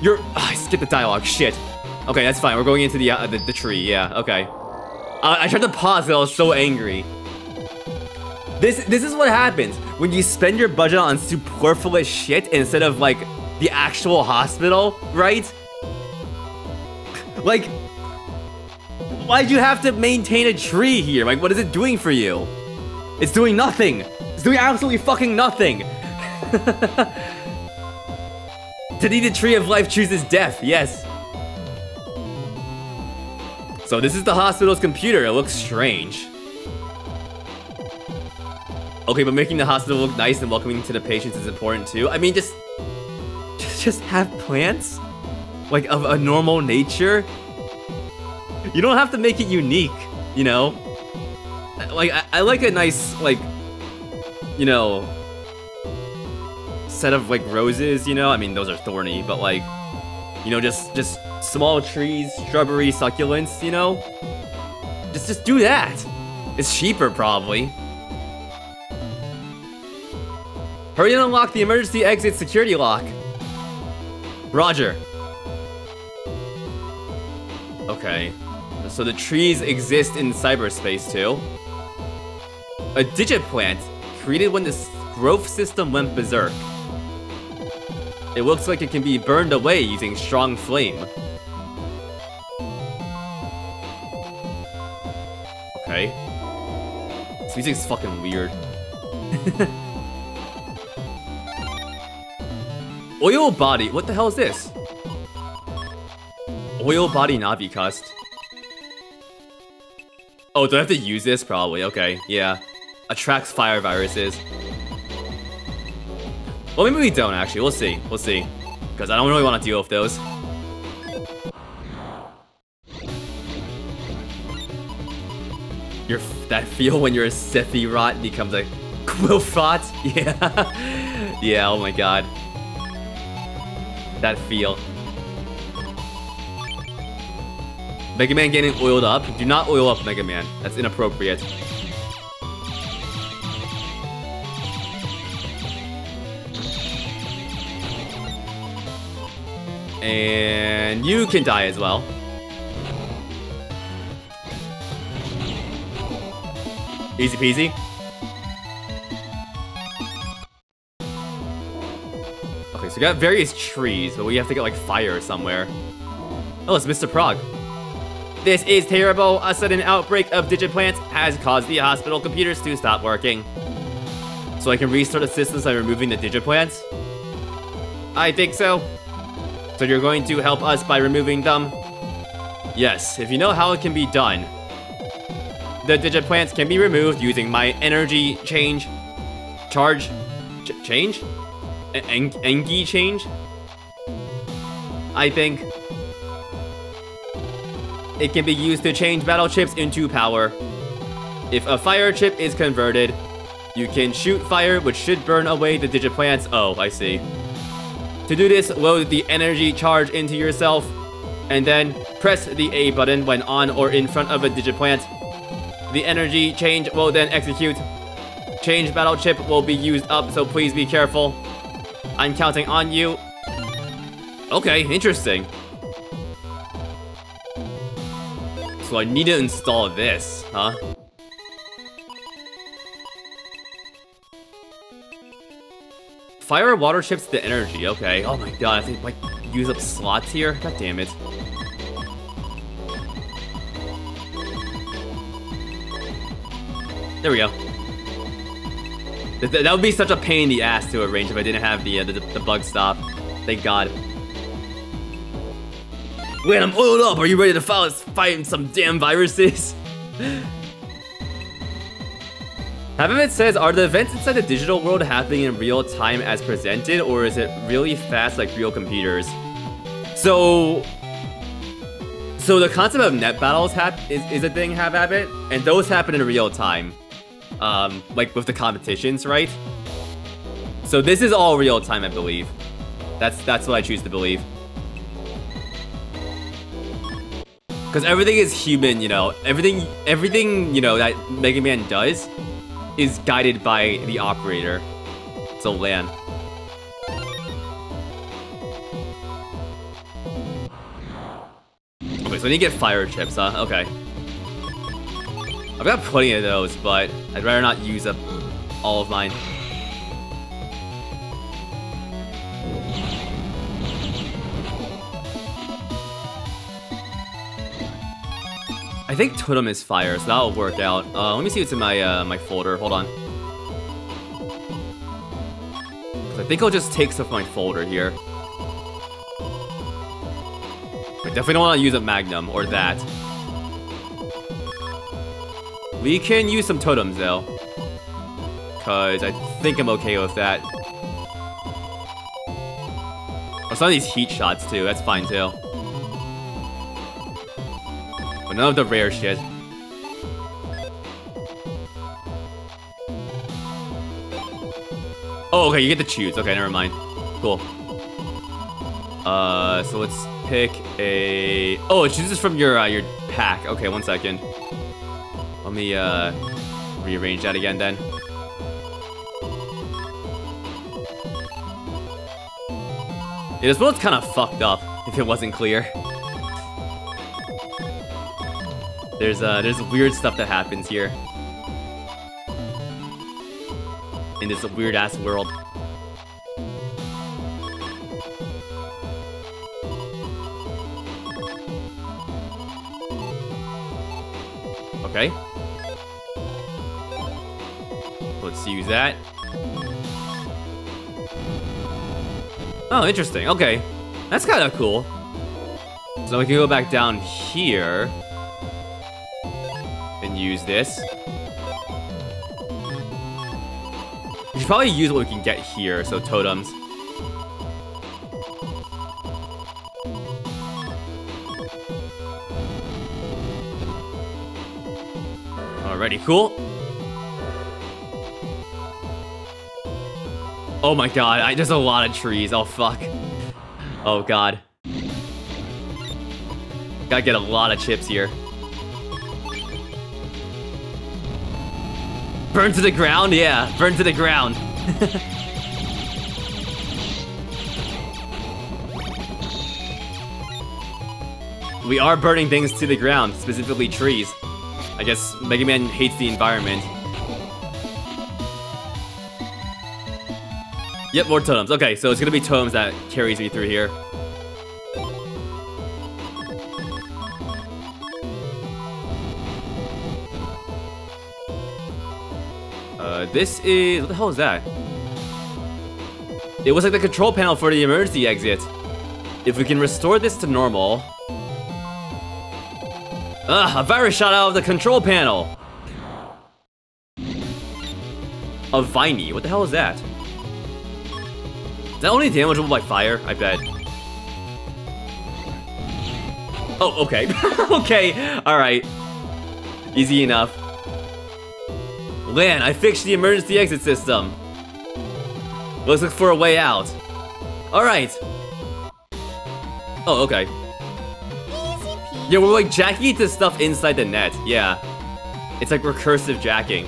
your oh, <sighs> I skipped the dialogue. Shit. Okay, that's fine. We're going into the uh, the, the, tree. Yeah. Okay. Uh, I tried to pause, but I was so angry. This this is what happens when you spend your budget on superfluous shit instead of like the actual hospital, right? like Why'd you have to maintain a tree here? Like, what is it doing for you? It's doing nothing. It's doing absolutely fucking nothing. <laughs> to a tree of life chooses death, yes. So this is the hospital's computer. It looks strange. Okay, but making the hospital look nice and welcoming to the patients is important too. I mean, just, just, just have plants, like of a normal nature. You don't have to make it unique, you know? Like, I, I like a nice, like, you know, set of, like, roses, you know? I mean, those are thorny, but, like, you know, just, just small trees, shrubbery, succulents, you know? Just, just do that. It's cheaper, probably. Hurry and unlock the emergency exit security lock. Roger. Okay. So the trees exist in cyberspace too. A digiplant created when the growth system went berserk. It looks like it can be burned away using strong flame. Okay. This music's fucking weird. <laughs> Oil body, what the hell is this? Oil body Navi cust. Oh, do I have to use this? Probably, okay, yeah. Attracts fire viruses. Well, maybe we don't, actually. We'll see. We'll see. Because I don't really want to deal with those. Your that feel when you're a Sephiroth becomes a <laughs> Qwilfrot? <laughs> Yeah. yeah, oh my god. That feel. Mega Man getting oiled up. Do not oil up Mega Man. That's inappropriate. And you can die as well. Easy peasy. So we got various trees, but we have to get like fire somewhere. Oh, it's Mr. Prog. This is terrible. A sudden outbreak of digiplants has caused the hospital computers to stop working. So I can restart the systems by removing the digiplants? I think so. So you're going to help us by removing them? Yes, if you know how it can be done. The digiplants can be removed using my energy change, charge, ch change? En Engi change? I think. It can be used to change battle chips into power. If a fire chip is converted, you can shoot fire which should burn away the digiplants. Oh, I see. To do this, load the energy charge into yourself, and then press the A button when on or in front of a digiplant. The energy change will then execute. Change battle chip will be used up, so please be careful. I'm counting on you. Okay, interesting. So I need to install this, huh? Fire and water chips the energy, okay. Oh my god, I think like use up slots here? God damn it. There we go. That, would be such a pain in the ass to arrange if I didn't have the, uh, the, the bug stop. Thank god. Wait, I'm oiled up. Are you ready to fight some damn viruses? <laughs> Haven't says, are the events inside the digital world happening in real time as presented, or is it really fast like real computers? So, so the concept of net battles is, is a thing, have it, and those happen in real time, um, like with the competitions, right? So this is all real time, I believe. That's that's what I choose to believe. Because everything is human, you know. Everything, everything, you know, that Mega Man does is guided by the operator. So Lan. Okay, so I need to get fire chips, huh? Okay. I've got plenty of those, but I'd rather not use up all of mine. I think Totem is fire, so that'll work out. Uh, let me see what's in my uh, my folder. Hold on. I think I'll just take stuff from my folder here. I definitely don't want to use a Magnum or that. We can use some totems though. Cause I think I'm okay with that. Oh, some of these heat shots too, that's fine too. But none of the rare shit. Oh, okay, you get to choose. Okay, never mind. Cool. Uh, so let's pick a... Oh, it chooses from your, uh, your pack. Okay, one second. Let me, uh, rearrange that again, then. Yeah, this world's kind of fucked up, if it wasn't clear. There's uh, there's weird stuff that happens here. In this weird ass world. Okay. Let's use that. Oh, interesting. Okay. That's kind of cool. So we can go back down here and use this. We should probably use what we can get here, so totems. Alrighty, cool. Oh my god, I, there's a lot of trees. Oh fuck. Oh god. Gotta get a lot of chips here. Burn to the ground? Yeah, burn to the ground. we are burning things to the ground, specifically trees. I guess Mega Man hates the environment. Yep, more totems. Okay, so it's gonna be totems that carries me through here. Uh, this is... What the hell is that? It was like the control panel for the emergency exit. If we can restore this to normal... Ugh, a virus shot out of the control panel! A Viney, what the hell is that? Is that only damageable by fire? I bet. Oh, okay. <laughs> okay, alright. Easy enough. Lan, I fixed the emergency exit system. Let's look for a way out. Alright. Oh, okay. Yeah, we're like jacking to stuff inside the net. Yeah. It's like recursive jacking.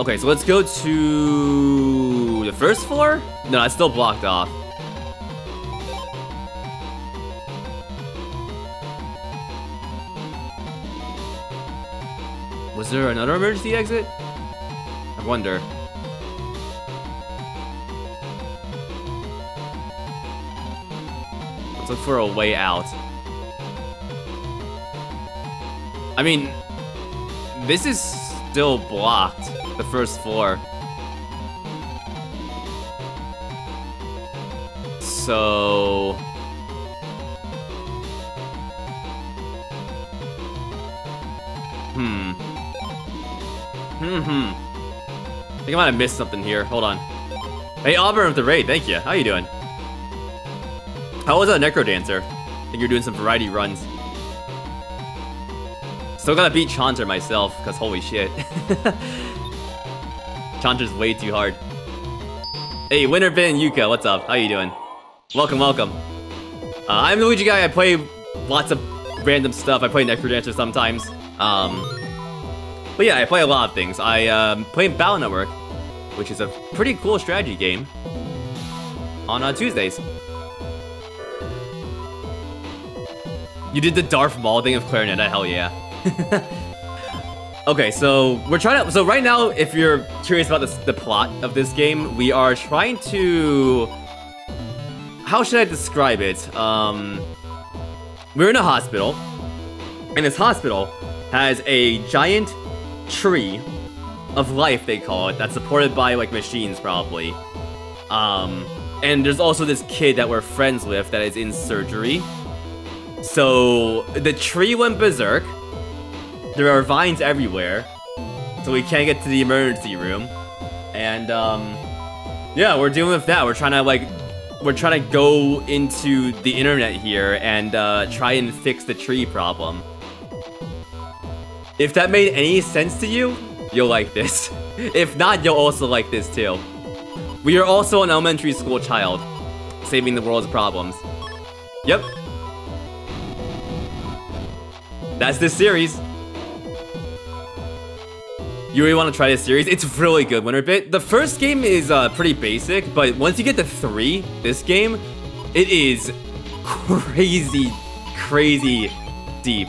Okay, so let's go to the first floor? No, it's still blocked off. Was there another emergency exit? I wonder. Let's look for a way out. I mean, this is still blocked the first floor. So... Hmm. Hmm hmm. I think I might have missed something here. Hold on. Hey, Auburn of the Raid, thank you. How you doing? How was that Necro Dancer? I think you're doing some variety runs. Still gotta beat Chanter myself, because holy shit. <laughs> Chanter's way too hard. Hey, Winter Ben Yuka, what's up? How you doing? Welcome, welcome. Uh, I'm Luigi guy, I play lots of random stuff. I play Necro Dancer sometimes. Um, but yeah, I play a lot of things. I um, play Battle Network, which is a pretty cool strategy game on uh, Tuesdays. You did the Darth Maul thing of clarinet, hell yeah. <laughs> okay, so we're trying to. So right now, if you're curious about the, the plot of this game, we are trying to. How should I describe it? Um, we're in a hospital, and this hospital has a giant tree of life, they call it, that's supported by like machines probably. Um, and there's also this kid that we're friends with that is in surgery. So the tree went berserk. There are vines everywhere. So we can't get to the emergency room. And um yeah, we're dealing with that. We're trying to like we're trying to go into the internet here and uh, try and fix the tree problem. If that made any sense to you, you'll like this. <laughs> If not, you'll also like this too. We are also an elementary school child, saving the world's problems. Yep. That's this series. You really want to try this series? It's really good, Winterbit. The first game is uh, pretty basic, but once you get to 3, this game, it is crazy, crazy deep.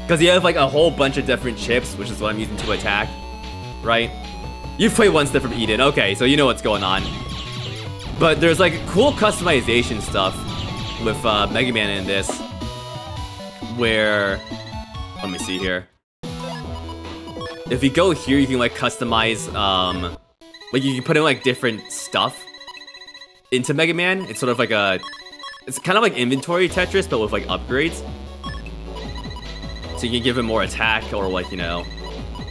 Because you have like a whole bunch of different chips, which is what I'm using to attack, right? You've played one step from Eden, okay, so you know what's going on. But there's like cool customization stuff with uh, Mega Man in this, where, let me see here. If you go here, you can like customize, um, like you can put in like different stuff into Mega Man. It's sort of like a, it's kind of like inventory Tetris, but with like upgrades. So you can give him more attack or like, you know,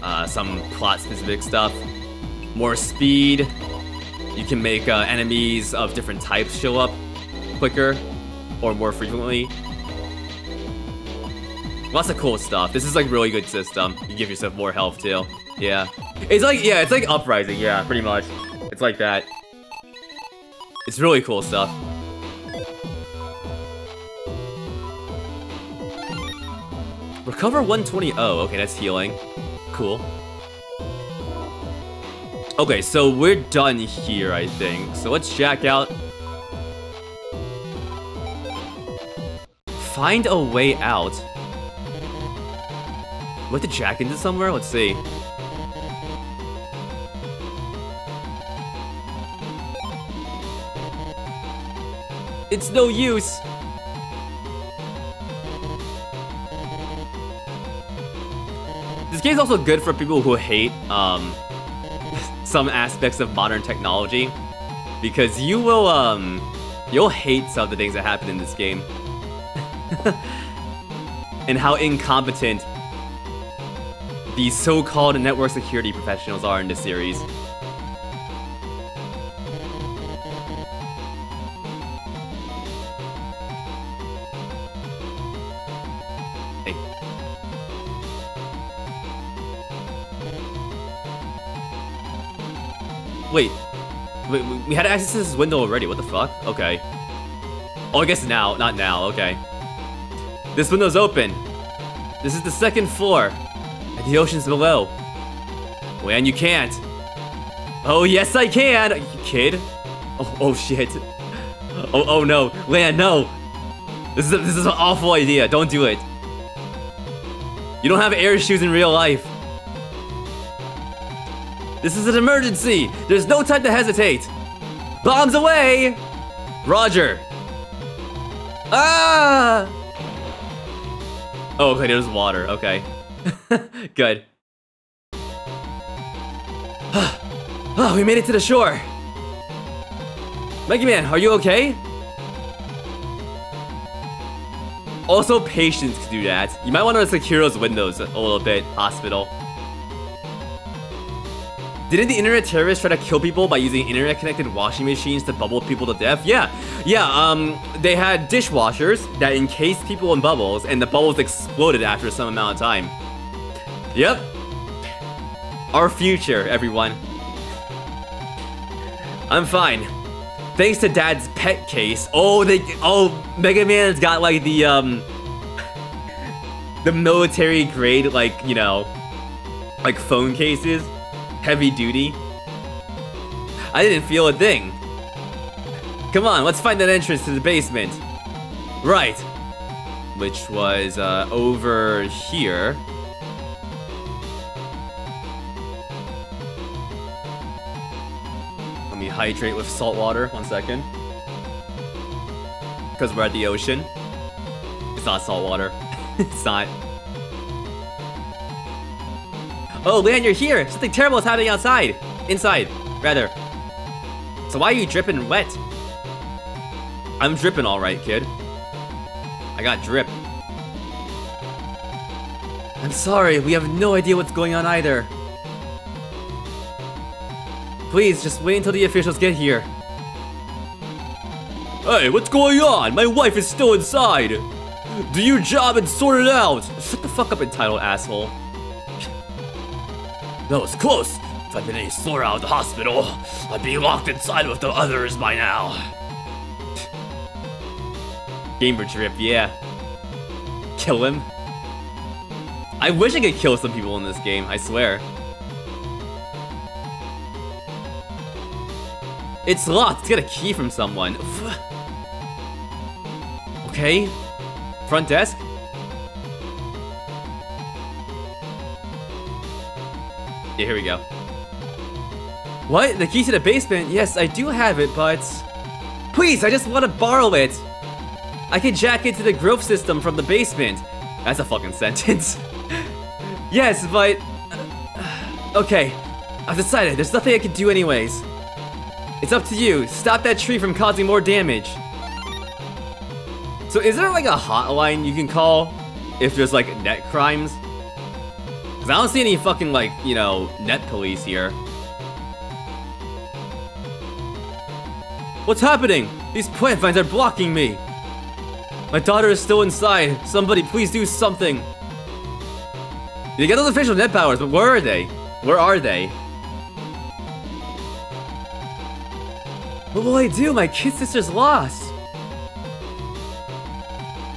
uh, some plot specific stuff. More speed. You can make uh, enemies of different types show up quicker or more frequently. Lots of cool stuff. This is like really good system. You give yourself more health too. Yeah. It's like, yeah, it's like Uprising. Yeah, pretty much. It's like that. It's really cool stuff. Recover 120. Oh, okay, that's healing. Cool. Okay, so we're done here, I think. So let's jack out. Find a way out. What to jack into somewhere? Let's see. It's no use. This game's also good for people who hate um, <laughs> some aspects of modern technology, because you will um, you'll hate some of the things that happen in this game, <laughs> and how incompetent these so-called network security professionals are in this series. Wait. Wait, we had access to this window already, what the fuck? Okay. Oh, I guess now, not now, okay. This window's open. This is the second floor. And the ocean's below. When you can't. Oh, yes I can! Kid? Oh, oh shit. Oh, oh no. Lan, no! This is, a, this is an awful idea. Don't do it. You don't have air shoes in real life. This is an emergency. There's no time to hesitate. Bombs away! Roger. Ah! Oh, okay, there's water. Okay. <laughs> Good. oh, <sighs> we made it to the shore. Mega Man, are you okay? Also, patience to do that. You might want to secure those windows a little bit, hospital. Didn't the internet terrorists try to kill people by using internet-connected washing machines to bubble people to death? Yeah, yeah, um, they had dishwashers that encased people in bubbles, and the bubbles exploded after some amount of time. Yep. Our future, everyone. I'm fine. Thanks to Dad's PET case. Oh, they, oh, Mega Man's got like the, um, the military grade, like, you know, like phone cases heavy duty. I didn't feel a thing. Come on, let's find that entrance to the basement. Right. Which was uh, over here. Hydrate with salt water. One second. Because we're at the ocean. It's not salt water. <laughs> it's not. Oh, Leon, you're here! Something terrible is happening outside! Inside, rather. So why are you dripping wet? I'm dripping alright, kid. I got drip. I'm sorry, we have no idea what's going on either. Please, just wait until the officials get here. Hey, what's going on? My wife is still inside! Do your job and sort it out! Shut the fuck up, entitled asshole. That was close. If I'd been any slower out of the hospital, I'd be locked inside with the others by now. Gamer drip, yeah. Kill him. I wish I could kill some people in this game, I swear. It's locked, it's got a key from someone. Okay. Front desk? Yeah, here we go. What? The key to the basement? Yes, I do have it, but... Please, I just want to borrow it! I can jack into the growth system from the basement. That's a fucking sentence. <laughs> yes, but... Uh, okay, I've decided there's nothing I can do anyways. It's up to you. Stop that tree from causing more damage. So is there like a hotline you can call if there's like net crimes? Because I don't see any fucking, like, you know, net police here. What's happening? These plant vines are blocking me. My daughter is still inside. Somebody please do something. You get those official net powers, but where are they? Where are they? What will I do? My kid sister's lost.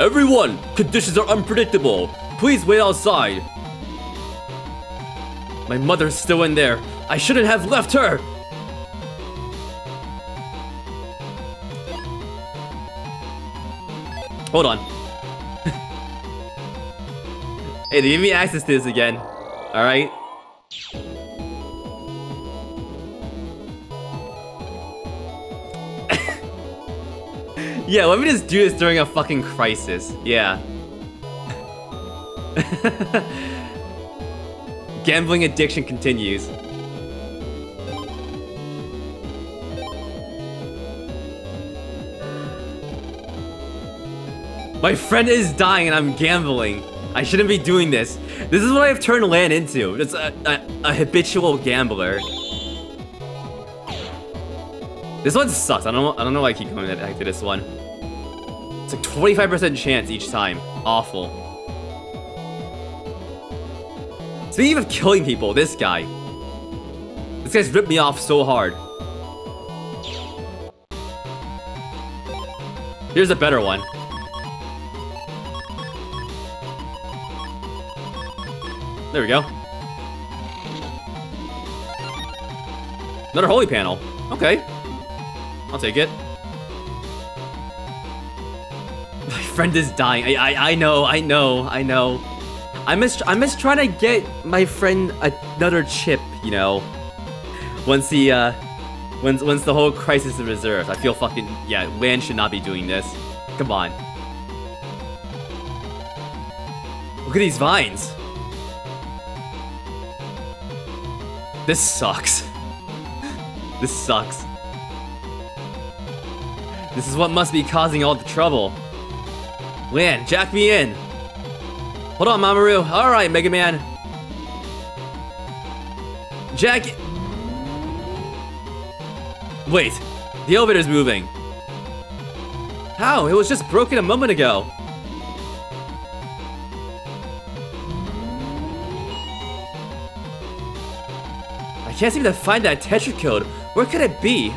Everyone, conditions are unpredictable. Please wait outside. My mother's still in there. I shouldn't have left her. Hold on. <laughs> hey, they give me access to this again. Alright? Yeah, let me just do this during a fucking crisis. Yeah. <laughs> Gambling addiction continues. My friend is dying and I'm gambling. I shouldn't be doing this. This is what I've turned Lan into. It's a, a, a habitual gambler. This one sucks. I don't I don't know why I keep coming back to this one. Like 25% chance each time. Awful. Speaking of killing people, this guy. This guy's ripped me off so hard. Here's a better one. There we go. Another holy panel. Okay. I'll take it. Friend is dying. I, I, I know, I know, I know. I'm just I'm just trying to get my friend another chip, you know. Once the uh once once the whole crisis is reserved. I feel fucking yeah, Lan should not be doing this. Come on. Look at these vines. This sucks. this sucks. This is what must be causing all the trouble. Lan, jack me in. Hold on, Mamoru. Alright, Mega Man. Jack... Wait, the elevator's moving. How? It was just broken a moment ago. I can't seem to find that Tetra code. Where could it be?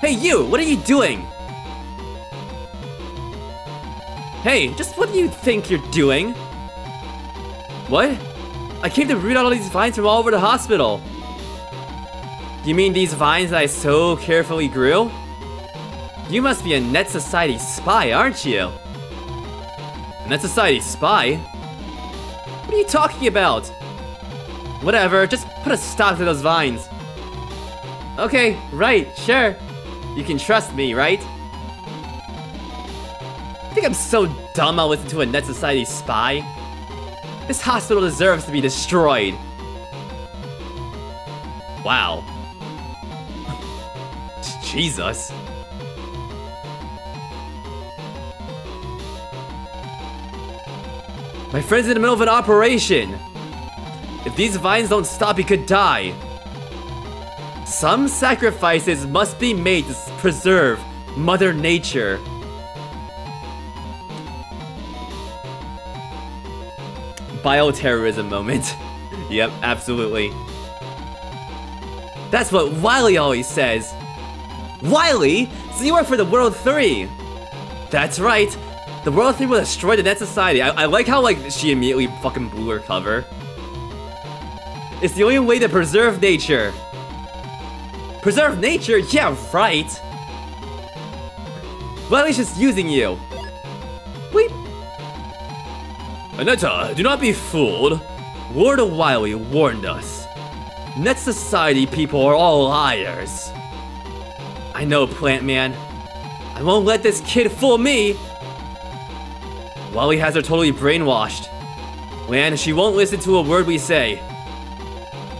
Hey you, what are you doing? Hey, just what do you think you're doing? What? I came to root out all these vines from all over the hospital. You mean these vines that I so carefully grew? You must be a Net Society spy, aren't you? A Net Society spy? What are you talking about? Whatever, just put a stop to those vines. Okay, right, sure. You can trust me, right? I think I'm so dumb I'll listen to a Net Society spy. This hospital deserves to be destroyed. Wow. <laughs> Jesus. My friend's in the middle of an operation. If these vines don't stop, he could die. Some sacrifices must be made to preserve Mother Nature. Bioterrorism moment. <laughs> yep, absolutely. That's what Wily always says. Wily? So you work for the World 3? That's right. The World 3 will destroy the Net Society. I, I like how like she immediately fucking blew her cover. It's the only way to preserve nature. Preserve nature? Yeah, right. Wily's just using you. Anetta, do not be fooled. Lord Wily warned us. Net Society people are all liars. I know, Plant Man. I won't let this kid fool me. Wily has her totally brainwashed. Lan, she won't listen to a word we say.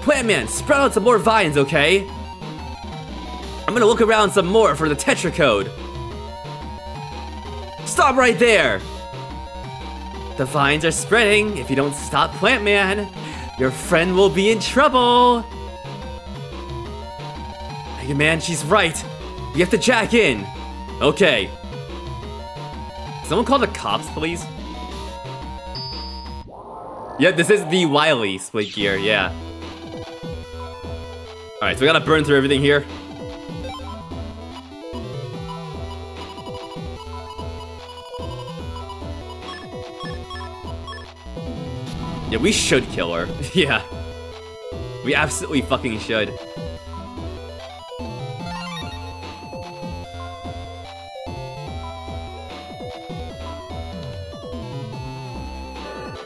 Plant Man, sprout out some more vines, okay? I'm gonna look around some more for the Tetra code. Stop right there! The vines are spreading. If you don't stop Plant Man, your friend will be in trouble. Mega Man, she's right. You have to jack in. Okay. Someone call the cops, please? Yeah, this is the Wily split gear, yeah. Alright, so we gotta burn through everything here. Yeah, we should kill her. <laughs> yeah. We absolutely fucking should.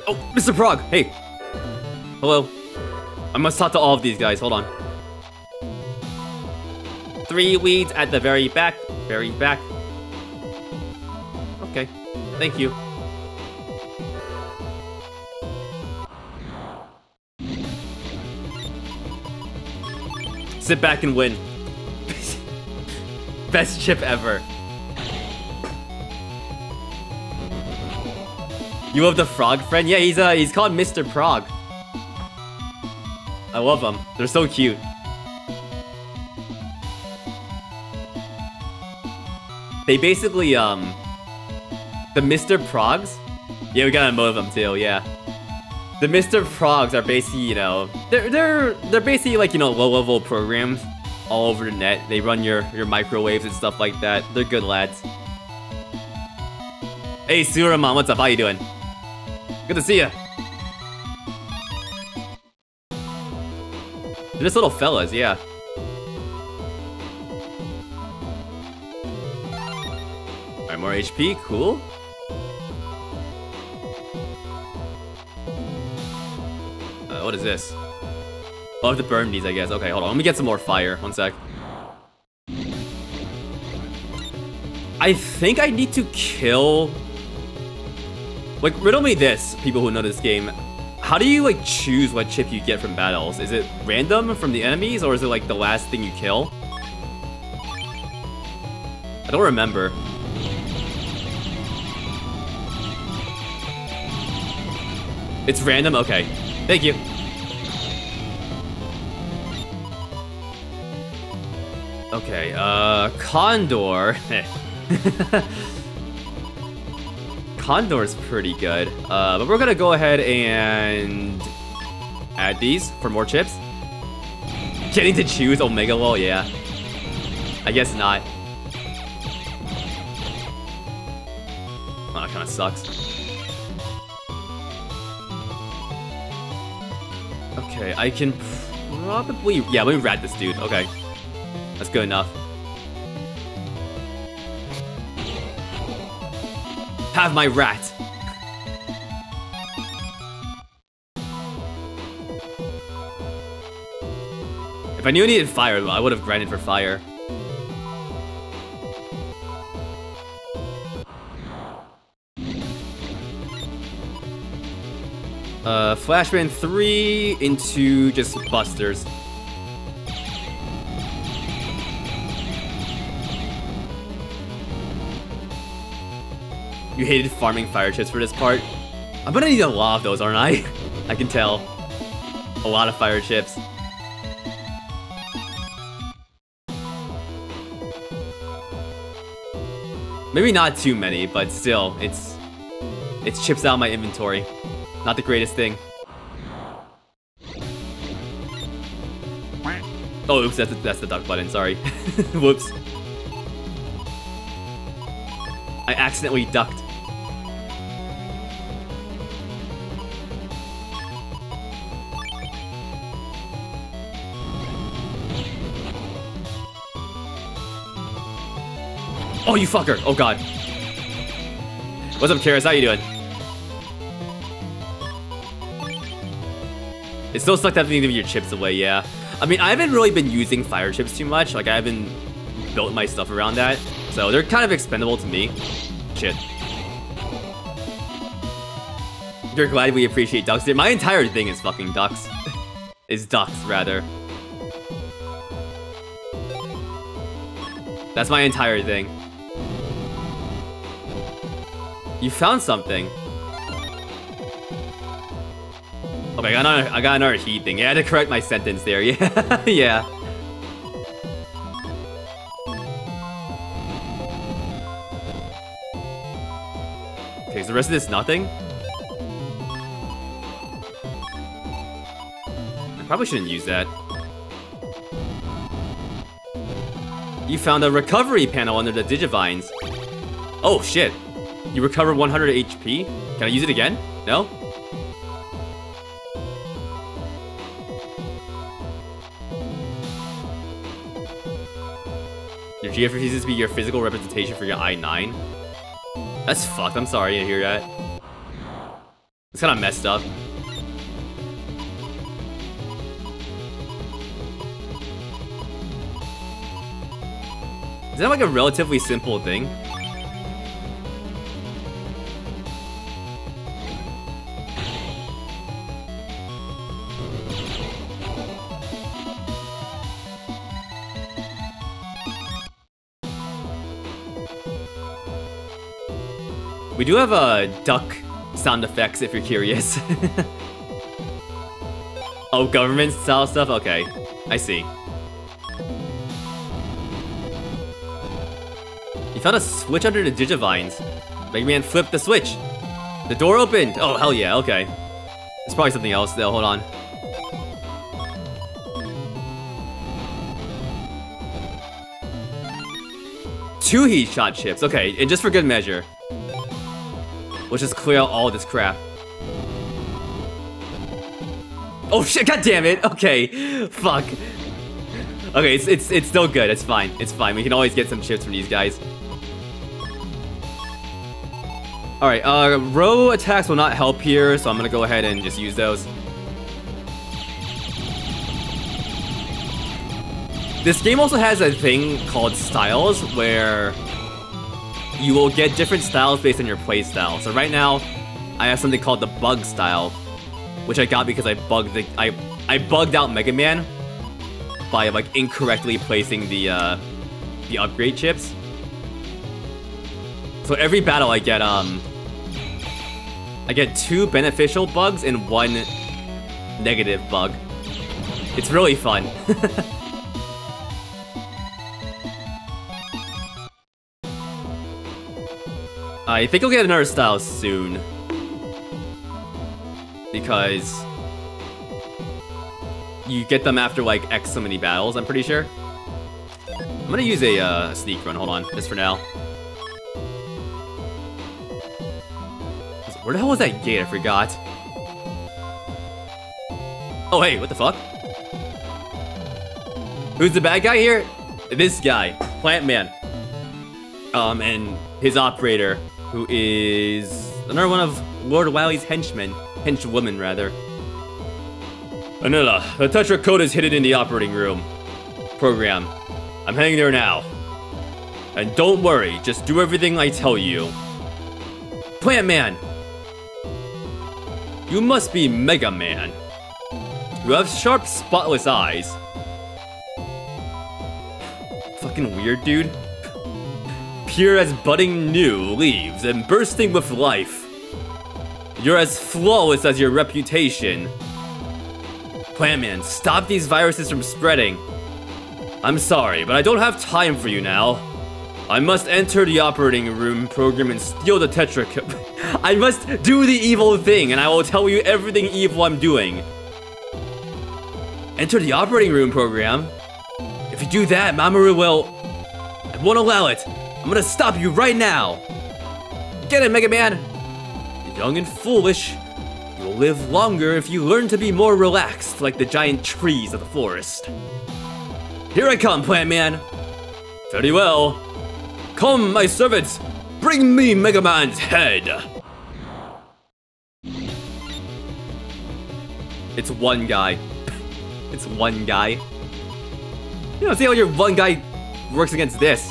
Oh, Mr. Prog! Hey! Hello. I must talk to all of these guys, hold on. Three weeds at the very back, very back. Okay, thank you. Sit back and win. <laughs> Best chip ever. You love the frog friend? Yeah, he's uh he's called Mr. Prog. I love them. They're so cute. They basically um the Mr. Progs? Yeah, we got a of them too, yeah. The Mr. Progs are basically, you know, they're they're they're basically like, you know, low-level programs all over the net. They run your your microwaves and stuff like that. They're good lads. Hey, Suraman, what's up? How you doing? Good to see you. They're just little fellas, yeah. Alright, more HP, cool. What is this? Oh, I have to burn these, I guess. Okay, hold on. Let me get some more fire. One sec. I think I need to kill... Like, riddle me this, people who know this game. How do you, like, choose what chip you get from battles? Is it random from the enemies, or is it, like, the last thing you kill? I don't remember. It's random? Okay. Thank you. Okay, uh, Condor. <laughs> Condor's pretty good. Uh, but we're gonna go ahead and add these for more chips. Getting to choose Omega Wall, yeah. I guess not. Oh, that kinda sucks. Okay, I can probably... Yeah, let me rat this dude. Okay. That's good enough. Have my rat. If I knew I needed fire, I would have grinded for fire. Uh, Flashman 3 into just Busters. You hated farming fire chips for this part. I'm gonna need a lot of those, aren't I? I can tell. A lot of fire chips. Maybe not too many, but still, it's... It's chips out my inventory. Not the greatest thing. Oh, oops, that's the, that's the duck button, sorry. <laughs> Whoops. I accidentally ducked. Oh, you fucker! Oh god. What's up, Karis? How you doing? It still sucked having to give your chips away, yeah. I mean, I haven't really been using fire chips too much. Like, I haven't built my stuff around that. So they're kind of expendable to me. Shit. You're glad we appreciate ducks. My entire thing is fucking ducks. <laughs> is ducks, rather. That's my entire thing. You found something. Oh okay, I got another, I got another heat thing. Yeah, I had to correct my sentence there. <laughs> Yeah, yeah. Okay, the rest of this nothing? I probably shouldn't use that. You found a recovery panel under the Digivines. Oh, shit. You recover 100 HP? Can I use it again? No? Your GF refuses to be your physical representation for your I-9? That's fucked, I'm sorry to hear that. It's kinda messed up. Is that like a relatively simple thing? We do have a uh, duck sound effects if you're curious. <laughs> oh, government style stuff? Okay, I see. You found a switch under the Digivines. Mega Man flipped the switch. The door opened. Oh, hell yeah, okay. It's probably something else though, hold on. Two heat shot chips, okay, and just for good measure. Let's just clear out all this crap. Oh shit, god damn it! Okay, fuck. Okay, it's, it's, it's still good, it's fine, it's fine. We can always get some chips from these guys. Alright, uh, row attacks will not help here, so I'm gonna go ahead and just use those. This game also has a thing called styles, where you will get different styles based on your playstyle. So right now, I have something called the bug style, which I got because I bugged the I I bugged out Mega Man by like incorrectly placing the uh, the upgrade chips. So every battle I get um I get two beneficial bugs and one negative bug. It's really fun. <laughs> I think I'll get another style soon. Because... You get them after like X so many battles, I'm pretty sure. I'm gonna use a uh, sneak run, hold on, just for now. Where the hell was that gate? I forgot. Oh, hey, what the fuck? Who's the bad guy here? This guy, Plant Man. Um, and his operator, who is another one of Lord Wily's henchmen. Henchwoman, rather. Anetta, the Tetra code is hidden in the operating room. Program. I'm heading there now. And don't worry, just do everything I tell you. Plant Man! You must be Mega Man. You have sharp, spotless eyes. Fucking weird, dude. Pure as budding new leaves and bursting with life. You're as flawless as your reputation. Plant Man, stop these viruses from spreading. I'm sorry, but I don't have time for you now. I must enter the operating room program and steal the Tetra <laughs> I must do the evil thing, and I will tell you everything evil I'm doing. Enter the operating room program? If you do that, Mamoru will... I won't allow it. I'm gonna stop you right now. Get it, Mega Man. Young and foolish. You will live longer if you learn to be more relaxed like the giant trees of the forest. Here I come, Plant Man. Very well. Come, my servants. Bring me Mega Man's head. It's one guy. <laughs> it's one guy. You know, see how your one guy works against this.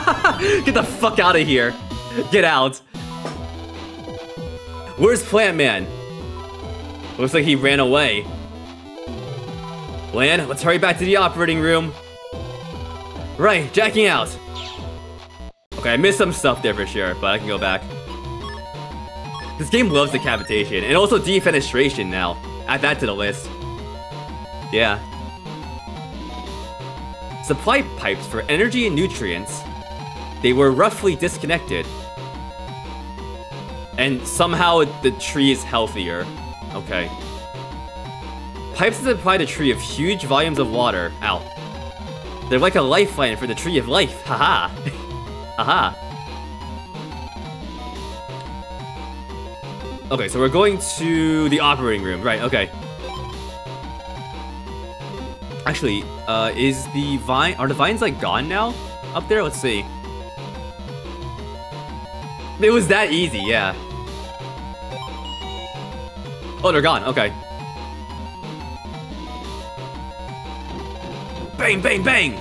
<laughs> Get the fuck out of here. Get out. Where's Plant Man? Looks like he ran away. Lan, let's hurry back to the operating room. Right, jacking out. Okay, I missed some stuff there for sure, but I can go back. This game loves decapitation, and also defenestration now. Add that to the list. Yeah. Supply pipes for energy and nutrients. They were roughly disconnected. And somehow the tree is healthier. Okay. Pipes supply the tree of huge volumes of water. Ow. They're like a lifeline for the tree of life. <laughs> Haha. Haha. okay, so we're going to the operating room. Right, okay. Actually, uh, is the vine... Are the vines, like, gone now? Up there? Let's see. It was that easy, yeah. Oh, they're gone. Okay. Bang, bang, bang!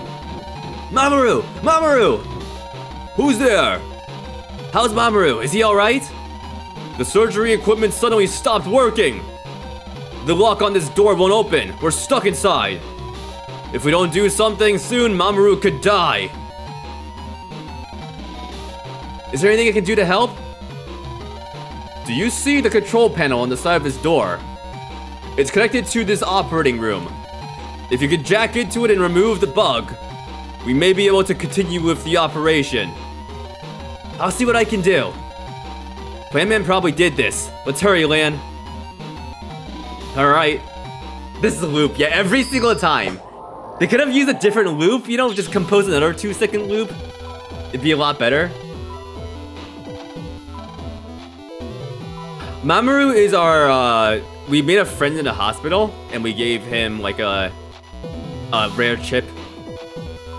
Mamoru! Mamoru! Who's there? How's Mamoru? Is he alright? The surgery equipment suddenly stopped working! The lock on this door won't open. We're stuck inside. If we don't do something soon, Mamoru could die. Is there anything I can do to help? Do you see the control panel on the side of this door? It's connected to this operating room. If you could jack into it and remove the bug, we may be able to continue with the operation. I'll see what I can do. Plant Man probably did this. Let's hurry, Lan. Alright. This is a loop, yeah, every single time. They could have used a different loop, you know, just compose another two second loop. It'd be a lot better. Mamoru is our, uh, we made a friend in the hospital, and we gave him, like, a, a rare chip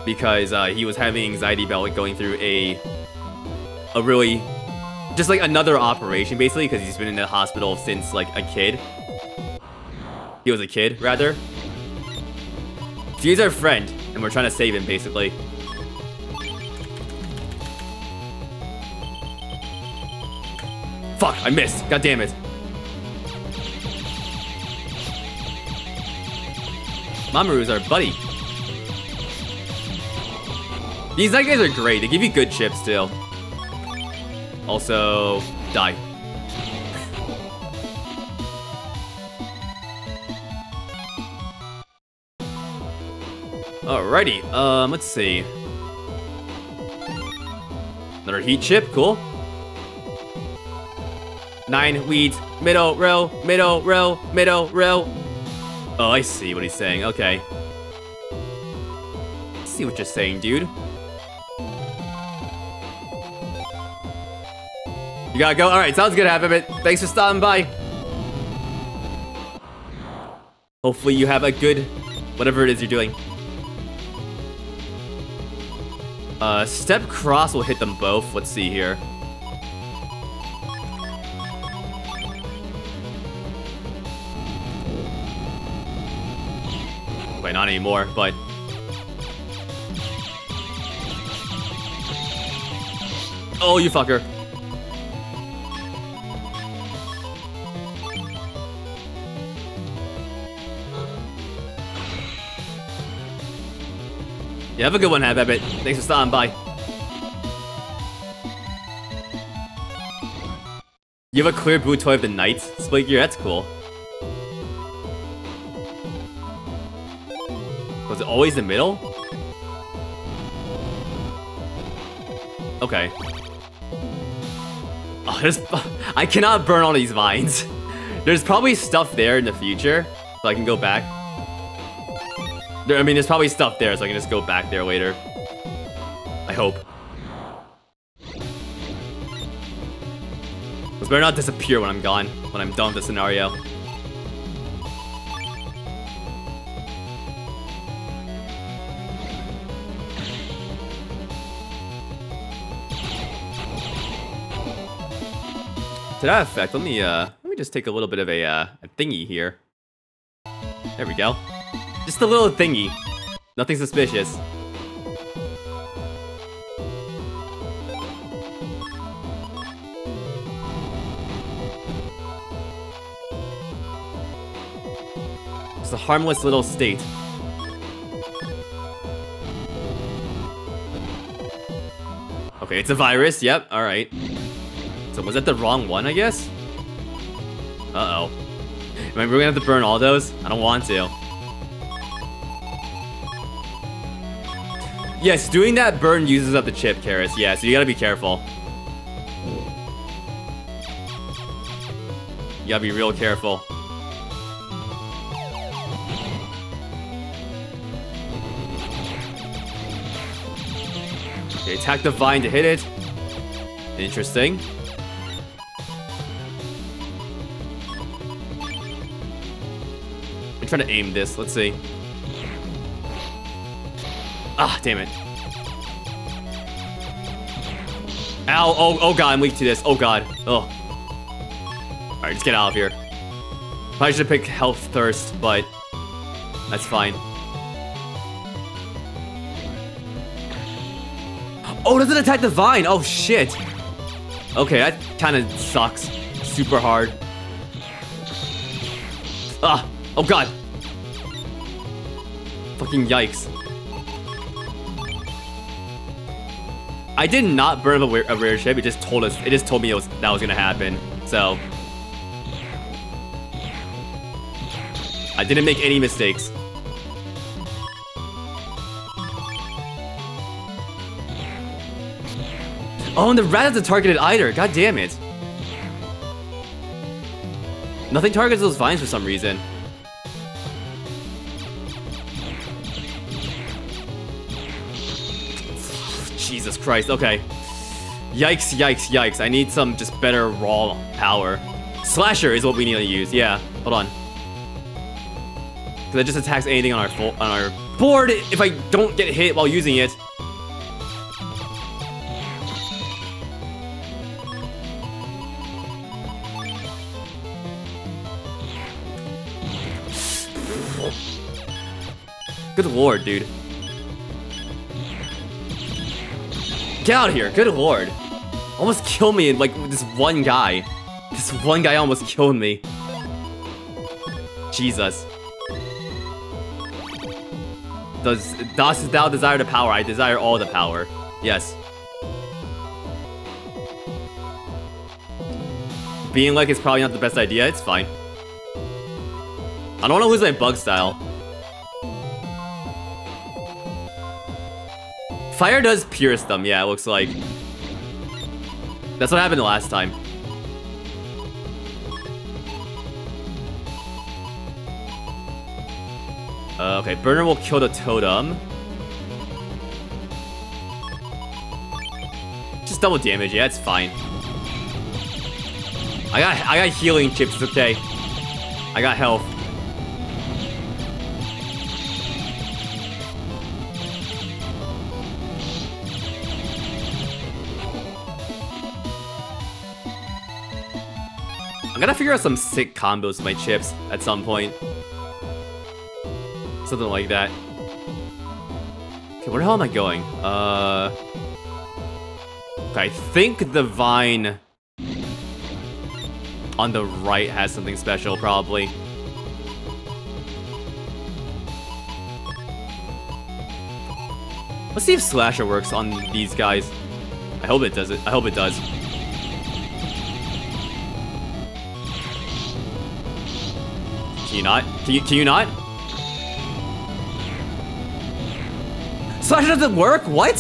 because uh, he was having anxiety about like, going through a a really just like another operation basically because he's been in the hospital since like a kid. He was a kid rather. So he's our friend and we're trying to save him basically. Fuck, I missed. God damn it. Mamoru's our buddy. These night guys are great. They give you good chips too. Also, die. Alrighty, um, let's see. Another heat chip, cool. Nine weeds, middle row, middle row, middle row. Oh, I see what he's saying, okay. I see what you're saying, dude. You gotta go? Alright, sounds good, Half it. Thanks for stopping by. Hopefully you have a good whatever it is you're doing. Uh, step cross will hit them both. Let's see here. Wait, not anymore, but... Oh, you fucker. Yeah, have a good one, Habit. Thanks for stopping by. You have a clear boot toy of the night split gear. That's cool. Was it always the middle? Okay. Oh, <laughs> I cannot burn all these vines. There's probably stuff there in the future, so I can go back. There, I mean, there's probably stuff there, so I can just go back there later. I hope. This better not disappear when I'm gone, when I'm done with the scenario. To that effect, let me uh let me just take a little bit of a uh a thingy here. There we go. Just a little thingy. Nothing suspicious. It's a harmless little state. Okay, it's a virus. Yep, alright. Was that the wrong one, I guess? Uh-oh. Am I really gonna have to burn all those? I don't want to. Yes, doing that burn uses up the chip, Karis. Yeah, so you gotta be careful. You gotta be real careful. Okay, attack the vine to hit it. Interesting. Trying to aim this. Let's see. Ah, damn it. Ow, oh, oh god, I'm weak to this. Oh god. Oh. Alright, just get out of here. Probably should pick health thirst, but that's fine. Oh, does it attack the vine? Oh shit. Okay, that kind of sucks. Super hard. Ah, oh god. Fucking yikes. I did not burn up a, a rare ship. It just told us. It just told me it was that was gonna happen. So I didn't make any mistakes. Oh, and the rat isn't targeted either. God damn it. Nothing targets those vines for some reason. Christ, okay. Yikes, yikes, yikes. I need some just better raw power. Slasher is what we need to use, yeah. Hold on. Because it just attacks anything on our, on our board if I don't get hit while using it. Good lord, dude. Get out of here, good lord. Almost killed me, like, this one guy. This one guy almost killed me. Jesus. Does does thou desire the power? I desire all the power. Yes. Being like is probably not the best idea. It's fine. I don't want to lose my bug style. Fire does pierce them, yeah, it looks like. That's what happened last time. Uh, okay, Burner will kill the totem. Just double damage, yeah, it's fine. I got I got healing chips, okay. I got health. I'm gonna figure out some sick combos with my chips at some point. Something like that. Okay, where the hell am I going? Uh... Okay, I think the vine on the right has something special, probably. Let's see if Slasher works on these guys. I hope it does it. I hope it does. You not? Can you, can you not? Slasher doesn't work? What?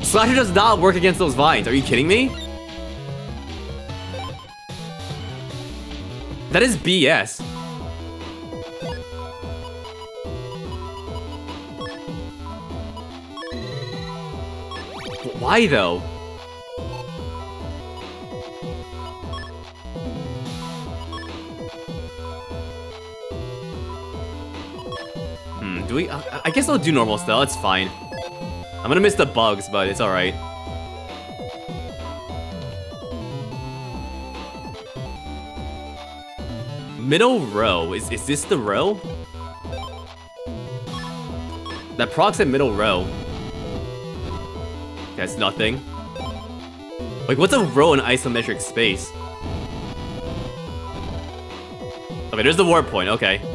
Slasher does not work against those vines. Are you kidding me? That is BS. Why though? Do we? I, I guess I'll do normal style, it's fine. I'm gonna miss the bugs, but it's alright. Middle row. Is, is this the row? That procs at middle row. That's nothing. Like, what's a row in isometric space? Okay, there's the warp point, okay.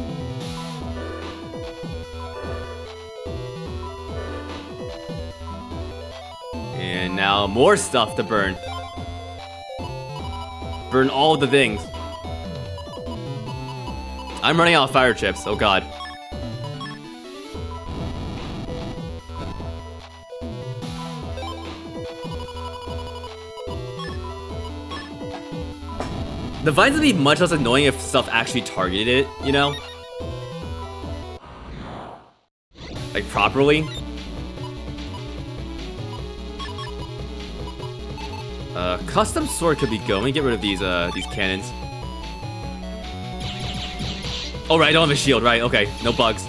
And now more stuff to burn. Burn all the things. I'm running out of fire chips, oh god. The vines would be much less annoying if stuff actually targeted it, you know? Like, properly. Uh, custom sword could be good. Let me get rid of these, uh, these cannons. Oh, right, I don't have a shield, right, okay. No bugs.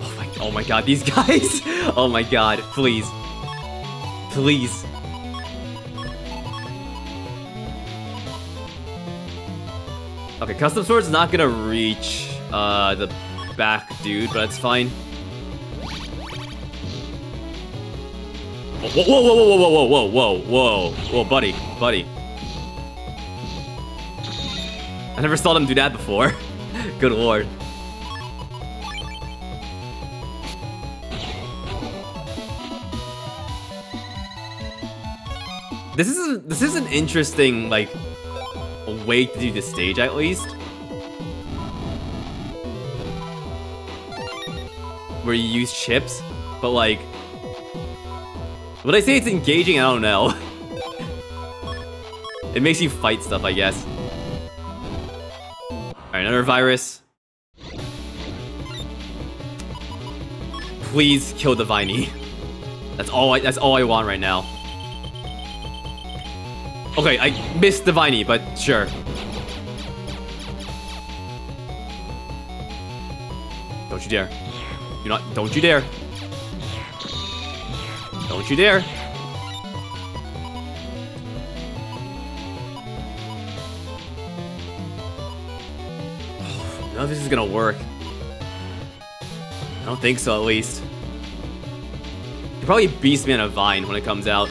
Oh my, oh my god, these <laughs> guys! Oh my god, please. Please. Okay, custom sword's not gonna reach uh, the back dude, but that's fine. Whoa, whoa, whoa, whoa, whoa, whoa, whoa, whoa, whoa, buddy, buddy. I never saw them do that before. <laughs> Good lord. This is this is an interesting like way to do the stage at least. Where you use chips, but like would I say it's engaging? I don't know. <laughs> it makes you fight stuff, I guess. Alright, another virus. Please kill the Viney. That's all I that's all I want right now. Okay, I missed the Viney, but sure. Don't you dare. You not don't you dare. Don't you dare. <sighs> know this is gonna work. I don't think so, at least. You probably beast me on a vine when it comes out.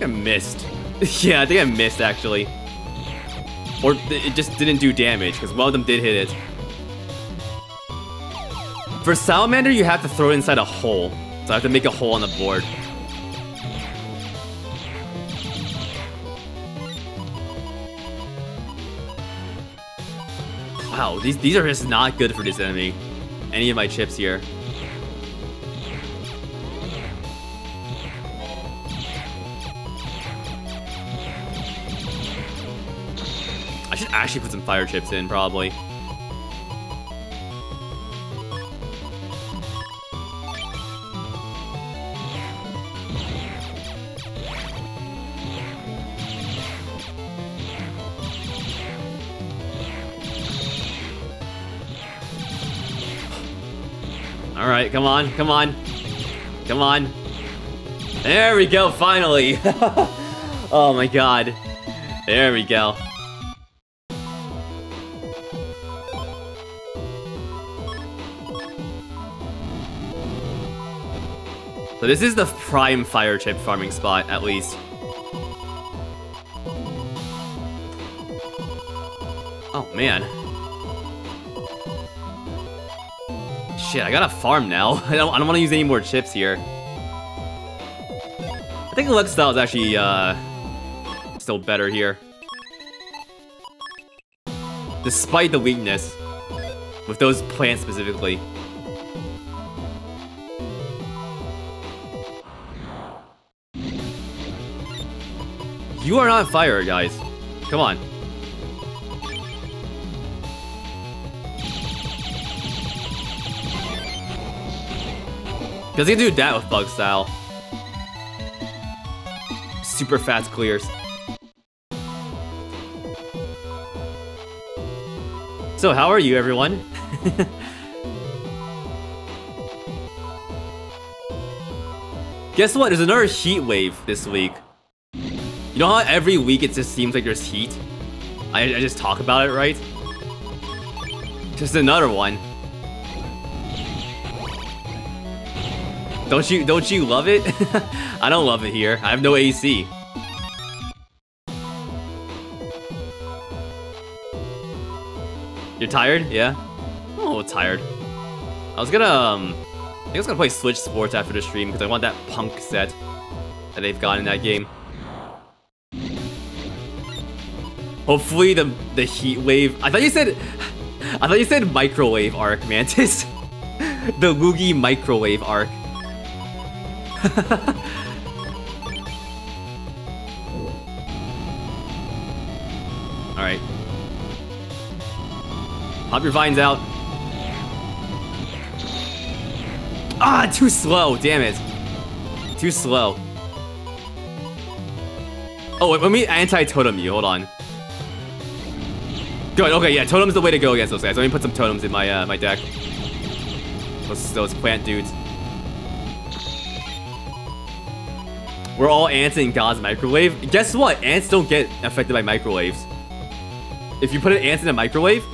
I I missed. <laughs> yeah, I think I missed, actually. Or it just didn't do damage, because one of them did hit it. For Salamander, you have to throw it inside a hole. So I have to make a hole on the board. Wow, these, these are just not good for this enemy. Any of my chips here. I should actually put some fire chips in, probably. Right, come on, come on. Come on. There we go, finally. <laughs> oh my god. There we go. So this is the prime fire chip farming spot, at least. Oh, man. Shit, I gotta farm now. <laughs> I don't, I don't want to use any more chips here. I think Lux style is actually, uh, still better here. Despite the weakness. With those plants specifically. You are on fire, guys. Come on. Because he can do that with Bug Style. Super fast clears. So, how are you, everyone? <laughs> Guess what? There's another heat wave this week. You know how every week it just seems like there's heat? I, I just talk about it, right? Just another one. Don't you don't you love it? <laughs> I don't love it here. I have no AC. You're tired? Yeah? Oh, tired. I was gonna um I think I was gonna play Switch Sports after the stream because I want that punk set that they've got in that game. Hopefully the the heat wave. I thought you said I thought you said microwave arc, Mantis. <laughs> the Luigi microwave arc. <laughs> Alright. Pop your vines out. Ah, too slow, damn it. Too slow. Oh, wait, let me anti-totem you, hold on. Good, okay, yeah, totem's the way to go against those guys. Let me put some totems in my uh, my deck. Those, those plant dudes. We're all ants in God's microwave. Guess what? Ants don't get affected by microwaves. If you put an ant in a microwave,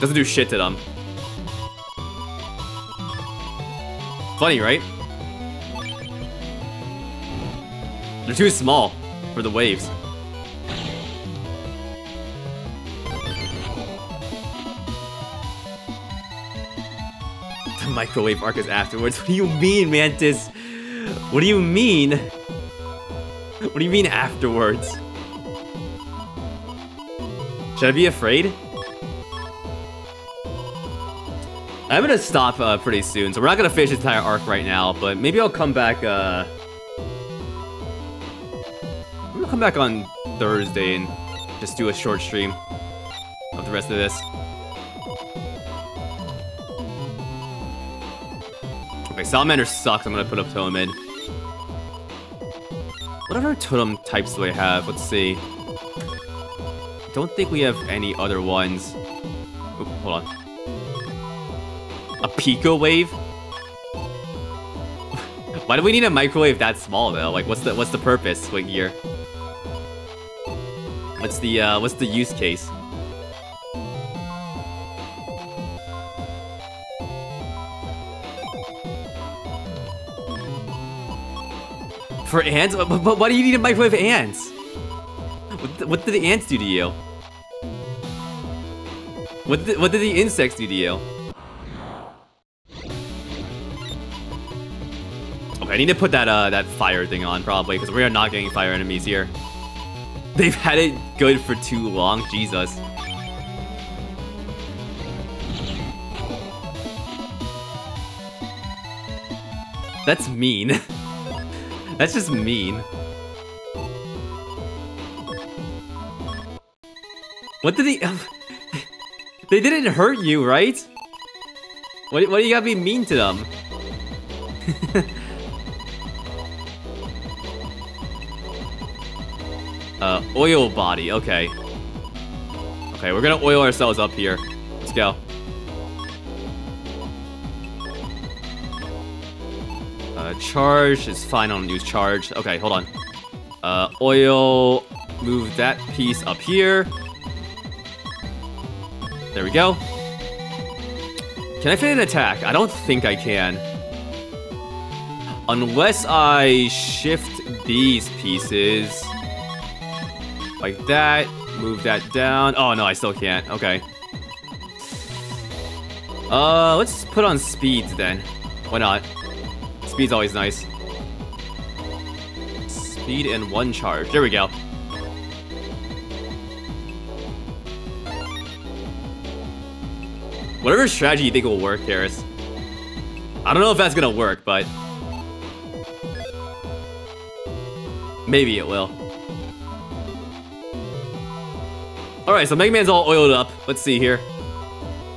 doesn't do shit to them. Funny, right? They're too small for the waves. The microwave arc is afterwards. <laughs> What do you mean, Mantis? What do you mean? What do you mean afterwards? Should I be afraid? I'm gonna stop uh, pretty soon, so we're not gonna finish the entire arc right now, but maybe I'll come back, uh... I'm gonna come back on Thursday and just do a short stream of the rest of this. Okay, Salamander sucks, I'm gonna put up Totemid. What other totem types do I have? Let's see. Don't think we have any other ones. Oop, hold on. A Pico Wave? <laughs> Why do we need a microwave that small though? Like, what's the what's the purpose, Swing here? What's the uh, what's the use case? For ants? But, but why do you need a microwave ants? What, what did the ants do to you? What did, what did the insects do to you? Okay, I need to put that uh that fire thing on probably because we are not getting fire enemies here. They've had it good for too long, Jesus. That's mean. <laughs> That's just mean. What did he... <laughs> they didn't hurt you, right? What, what do you gotta be mean to them? <laughs> uh, oil body, okay. Okay, we're gonna oil ourselves up here. Let's go. Charge is fine, I don't use charge. Okay, hold on. Uh, oil, move that piece up here. There we go. Can I fit an attack? I don't think I can. Unless I shift these pieces. Like that. Move that down. Oh, no, I still can't. Okay. Uh, let's put on speeds then. Why not? Speed's always nice. Speed and one charge. There we go. Whatever strategy you think will work, Karis. I don't know if that's gonna work, but... Maybe it will. Alright, so Mega Man's all oiled up. Let's see here.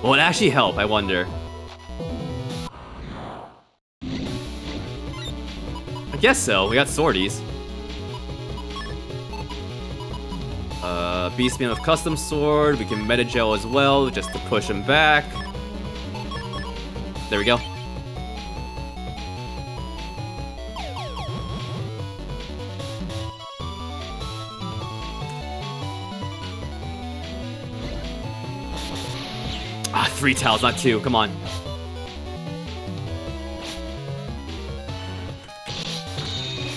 Will it actually help, I wonder? Guess so. We got swordies. Uh, Beastman with Custom Sword. We can Meta Gel as well, just to push him back. There we go. Ah, three towels, not two. Come on.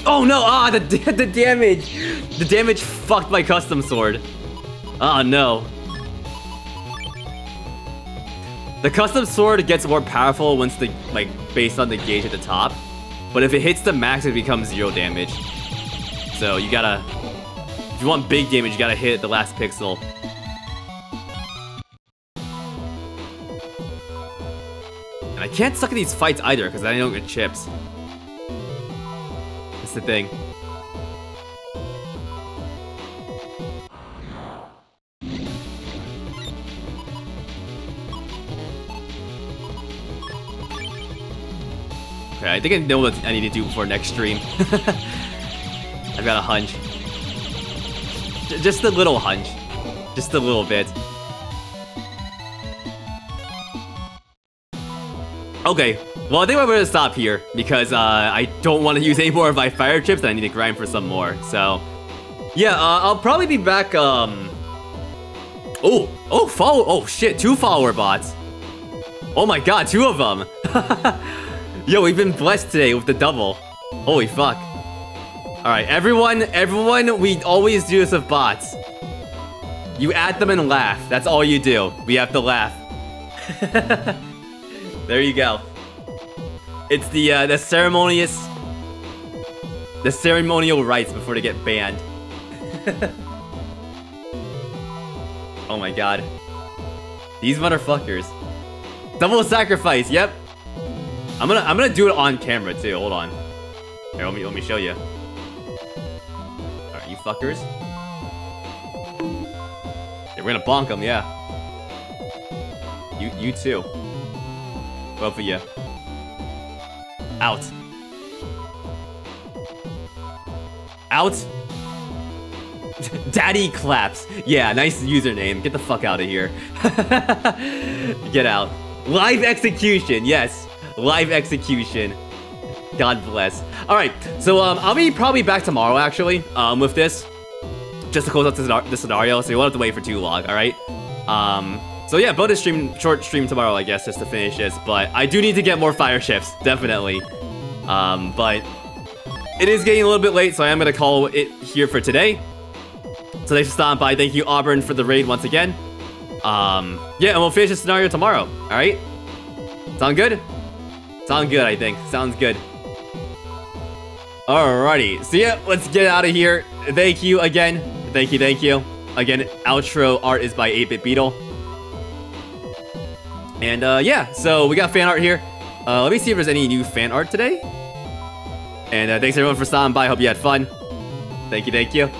Oh no! Ah, the <laughs> the damage, the damage fucked my custom sword. Ah no. The custom sword gets more powerful once the like based on the gauge at the top, but if it hits the max, it becomes zero damage. So you gotta, if you want big damage, you gotta hit the last pixel. And I can't suck at these fights either because I don't get chips. The thing. Okay, I think I know what I need to do before next stream. <laughs> I've got a hunch. J just a little hunch. Just a little bit. Okay, well I think we're gonna stop here because uh, I don't want to use any more of my fire chips and I need to grind for some more. So, yeah, uh, I'll probably be back. Um, oh, oh, follow. Oh shit, two follower bots. Oh my god, two of them. <laughs> Yo, we've been blessed today with the double. Holy fuck. Alright, everyone, everyone, we always do this with bots. You add them and laugh. That's all you do. We have to laugh. <laughs> there you go. It's the, uh, the ceremonious... The ceremonial rites before they get banned. <laughs> oh my god. These motherfuckers. Double sacrifice, yep. I'm gonna I'm gonna do it on camera too. Hold on. Here, let me let me show you. Alright, you fuckers. Yeah, we're gonna bonk them, yeah. You you too. Of you. Out. Out. <laughs> Daddy claps. Yeah, nice username. Get the fuck out of here. <laughs> Get out. Live execution, yes. Live execution. God bless. All right, so um, I'll be probably back tomorrow actually um, with this. just to close out the, the scenario, so you won't have to wait for too long, alright? Um, so yeah, bonus stream, short stream tomorrow, I guess, just to finish this. But I do need to get more fire chips, definitely. Um, but it is getting a little bit late, so I am going to call it here for today. So thanks for stopping by. Thank you, Auburn, for the raid once again. Um, yeah, and we'll finish the scenario tomorrow, alright? Sound good? Sound good, I think. Sounds good. Alrighty, so yeah, let's get out of here. Thank you again. Thank you, thank you. Again, outro art is by 8-Bit Beetle. And uh, yeah, so we got fan art here. Uh, let me see if there's any new fan art today. And uh, thanks everyone for stopping by. Hope you had fun. Thank you, thank you.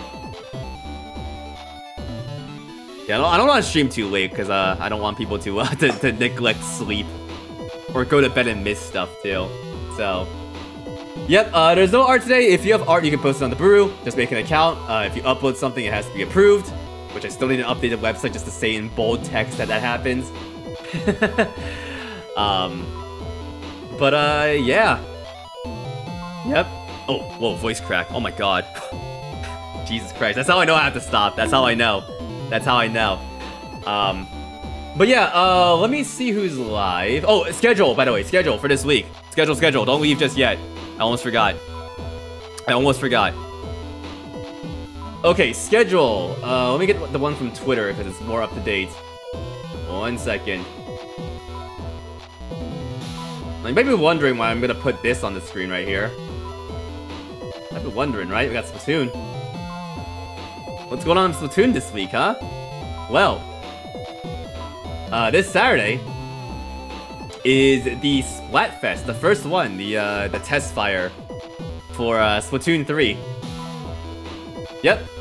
Yeah, I don't, I don't want to stream too late because uh, I don't want people to, uh, <laughs> to, to neglect sleep or go to bed and miss stuff too. So, yep, uh, there's no art today. If you have art, you can post it on the Booru. Just make an account. Uh, if you upload something, it has to be approved, which I still need to update the website just to say in bold text that that happens. <laughs> um, but uh, yeah. Yep. Oh, whoa, voice crack. Oh my god. <sighs> Jesus Christ. That's how I know I have to stop. That's how I know. That's how I know. Um, but yeah, uh, let me see who's live. Oh, schedule, by the way, schedule for this week. Schedule, schedule. Don't leave just yet. I almost forgot. I almost forgot. Okay, schedule. Uh, let me get the one from Twitter because it's more up to date. One second. You might be wondering why I'm gonna put this on the screen right here. I've been wondering, right? We got Splatoon. What's going on in Splatoon this week, huh? Well, uh, this Saturday is the Splatfest, the first one, the uh, the test fire for uh, Splatoon 3. Yep.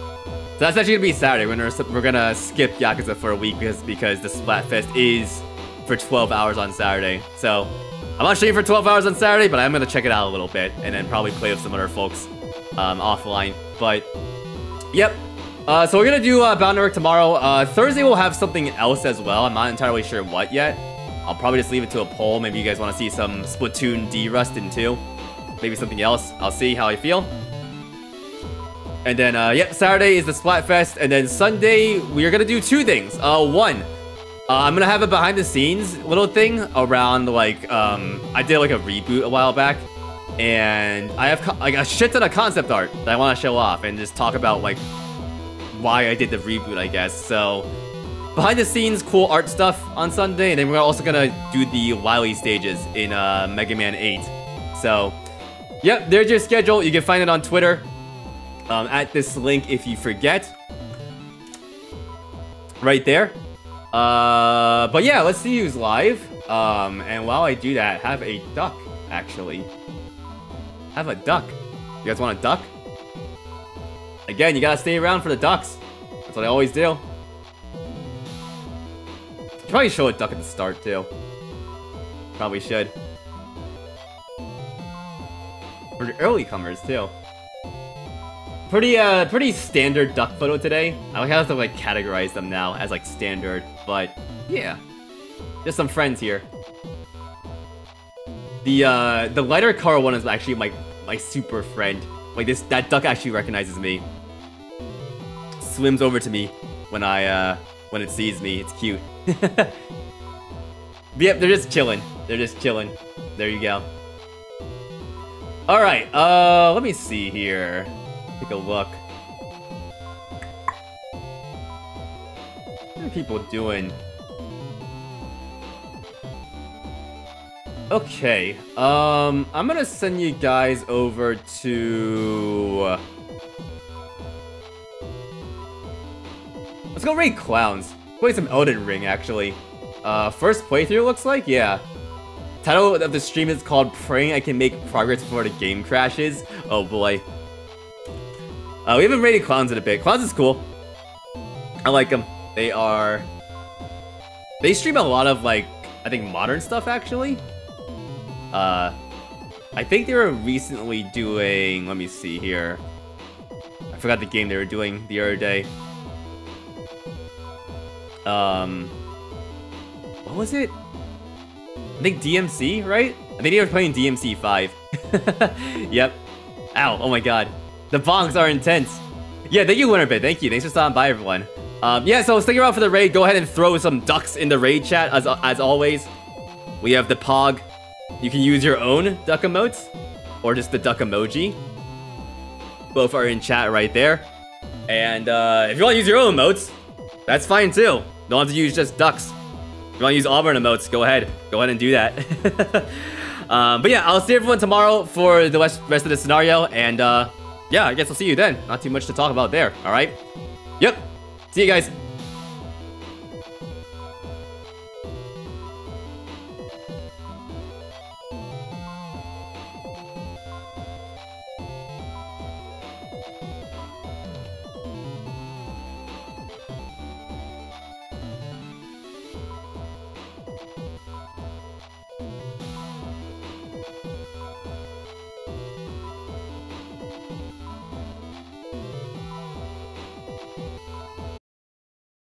So that's actually gonna be Saturday. We're gonna, we're gonna skip Yakuza for a week because because the Splatfest is for 12 hours on Saturday. So I'm not streaming for 12 hours on Saturday, but I'm gonna check it out a little bit and then probably play with some other folks um, offline. But yep, uh, so we're gonna do uh, Bound Network tomorrow. Uh, Thursday we'll have something else as well. I'm not entirely sure what yet. I'll probably just leave it to a poll. Maybe you guys want to see some Splatoon D-Rust in 2. Maybe something else. I'll see how I feel. And then, uh, yep, Saturday is the Splatfest. And then Sunday, we are gonna do two things. Uh, one, uh, I'm gonna have a behind-the-scenes little thing around, like, um, I did, like, a reboot a while back. And I have, like, a shit ton of concept art that I want to show off and just talk about, like, why I did the reboot, I guess. So, behind the scenes, cool art stuff on Sunday, and then we're also gonna do the Wily stages in uh, Mega Man 8. So, yep, there's your schedule. You can find it on Twitter um, at this link if you forget. Right there. Uh, but yeah, let's see who's live. Um, and while I do that, have a duck, actually. Have a duck. You guys want a duck? Again, you gotta stay around for the ducks. That's what I always do. Should probably show a duck at the start, too. Probably should. For the early comers, too. Pretty, uh, pretty standard duck photo today. I have to, like, categorize them now as, like, standard. But, yeah. Just some friends here. The, uh, the lighter car one is actually my, my super friend. Like, this, that duck actually recognizes me swims over to me when I, uh, when it sees me. It's cute. <laughs> yep, they're just chilling. They're just chilling. There you go. Alright, uh, let me see here. Take a look. What are people doing? Okay, um, I'm gonna send you guys over to... Let's go raid clowns. Play some Elden Ring, actually. Uh, first playthrough looks like? Yeah. Title of the stream is called Praying I Can Make Progress Before the Game Crashes. Oh boy. Uh, we haven't raided Clowns in a bit. Clowns is cool. I like them. They are... They stream a lot of, like, I think modern stuff, actually. Uh, I think they were recently doing... Let me see here. I forgot the game they were doing the other day. Um, what was it? I think DMC, right? I think they were playing DMC 5. <laughs> yep. Ow, oh my god. The bongs are intense. yeah, thank you, Winterbit. Thank you. Thanks for stopping by, everyone. Um, yeah, so stick around for the raid. Go ahead and throw some ducks in the raid chat, as, as always. We have the Pog. You can use your own duck emotes, or just the duck emoji. Both are in chat right there. And uh, if you want to use your own emotes, that's fine too. Don't have to use just ducks. If you want to use Auburn emotes, go ahead. Go ahead and do that. <laughs> um, but yeah, I'll see everyone tomorrow for the rest, rest of the scenario. And uh, yeah, I guess I'll see you then. Not too much to talk about there, alright? Yep. See you guys.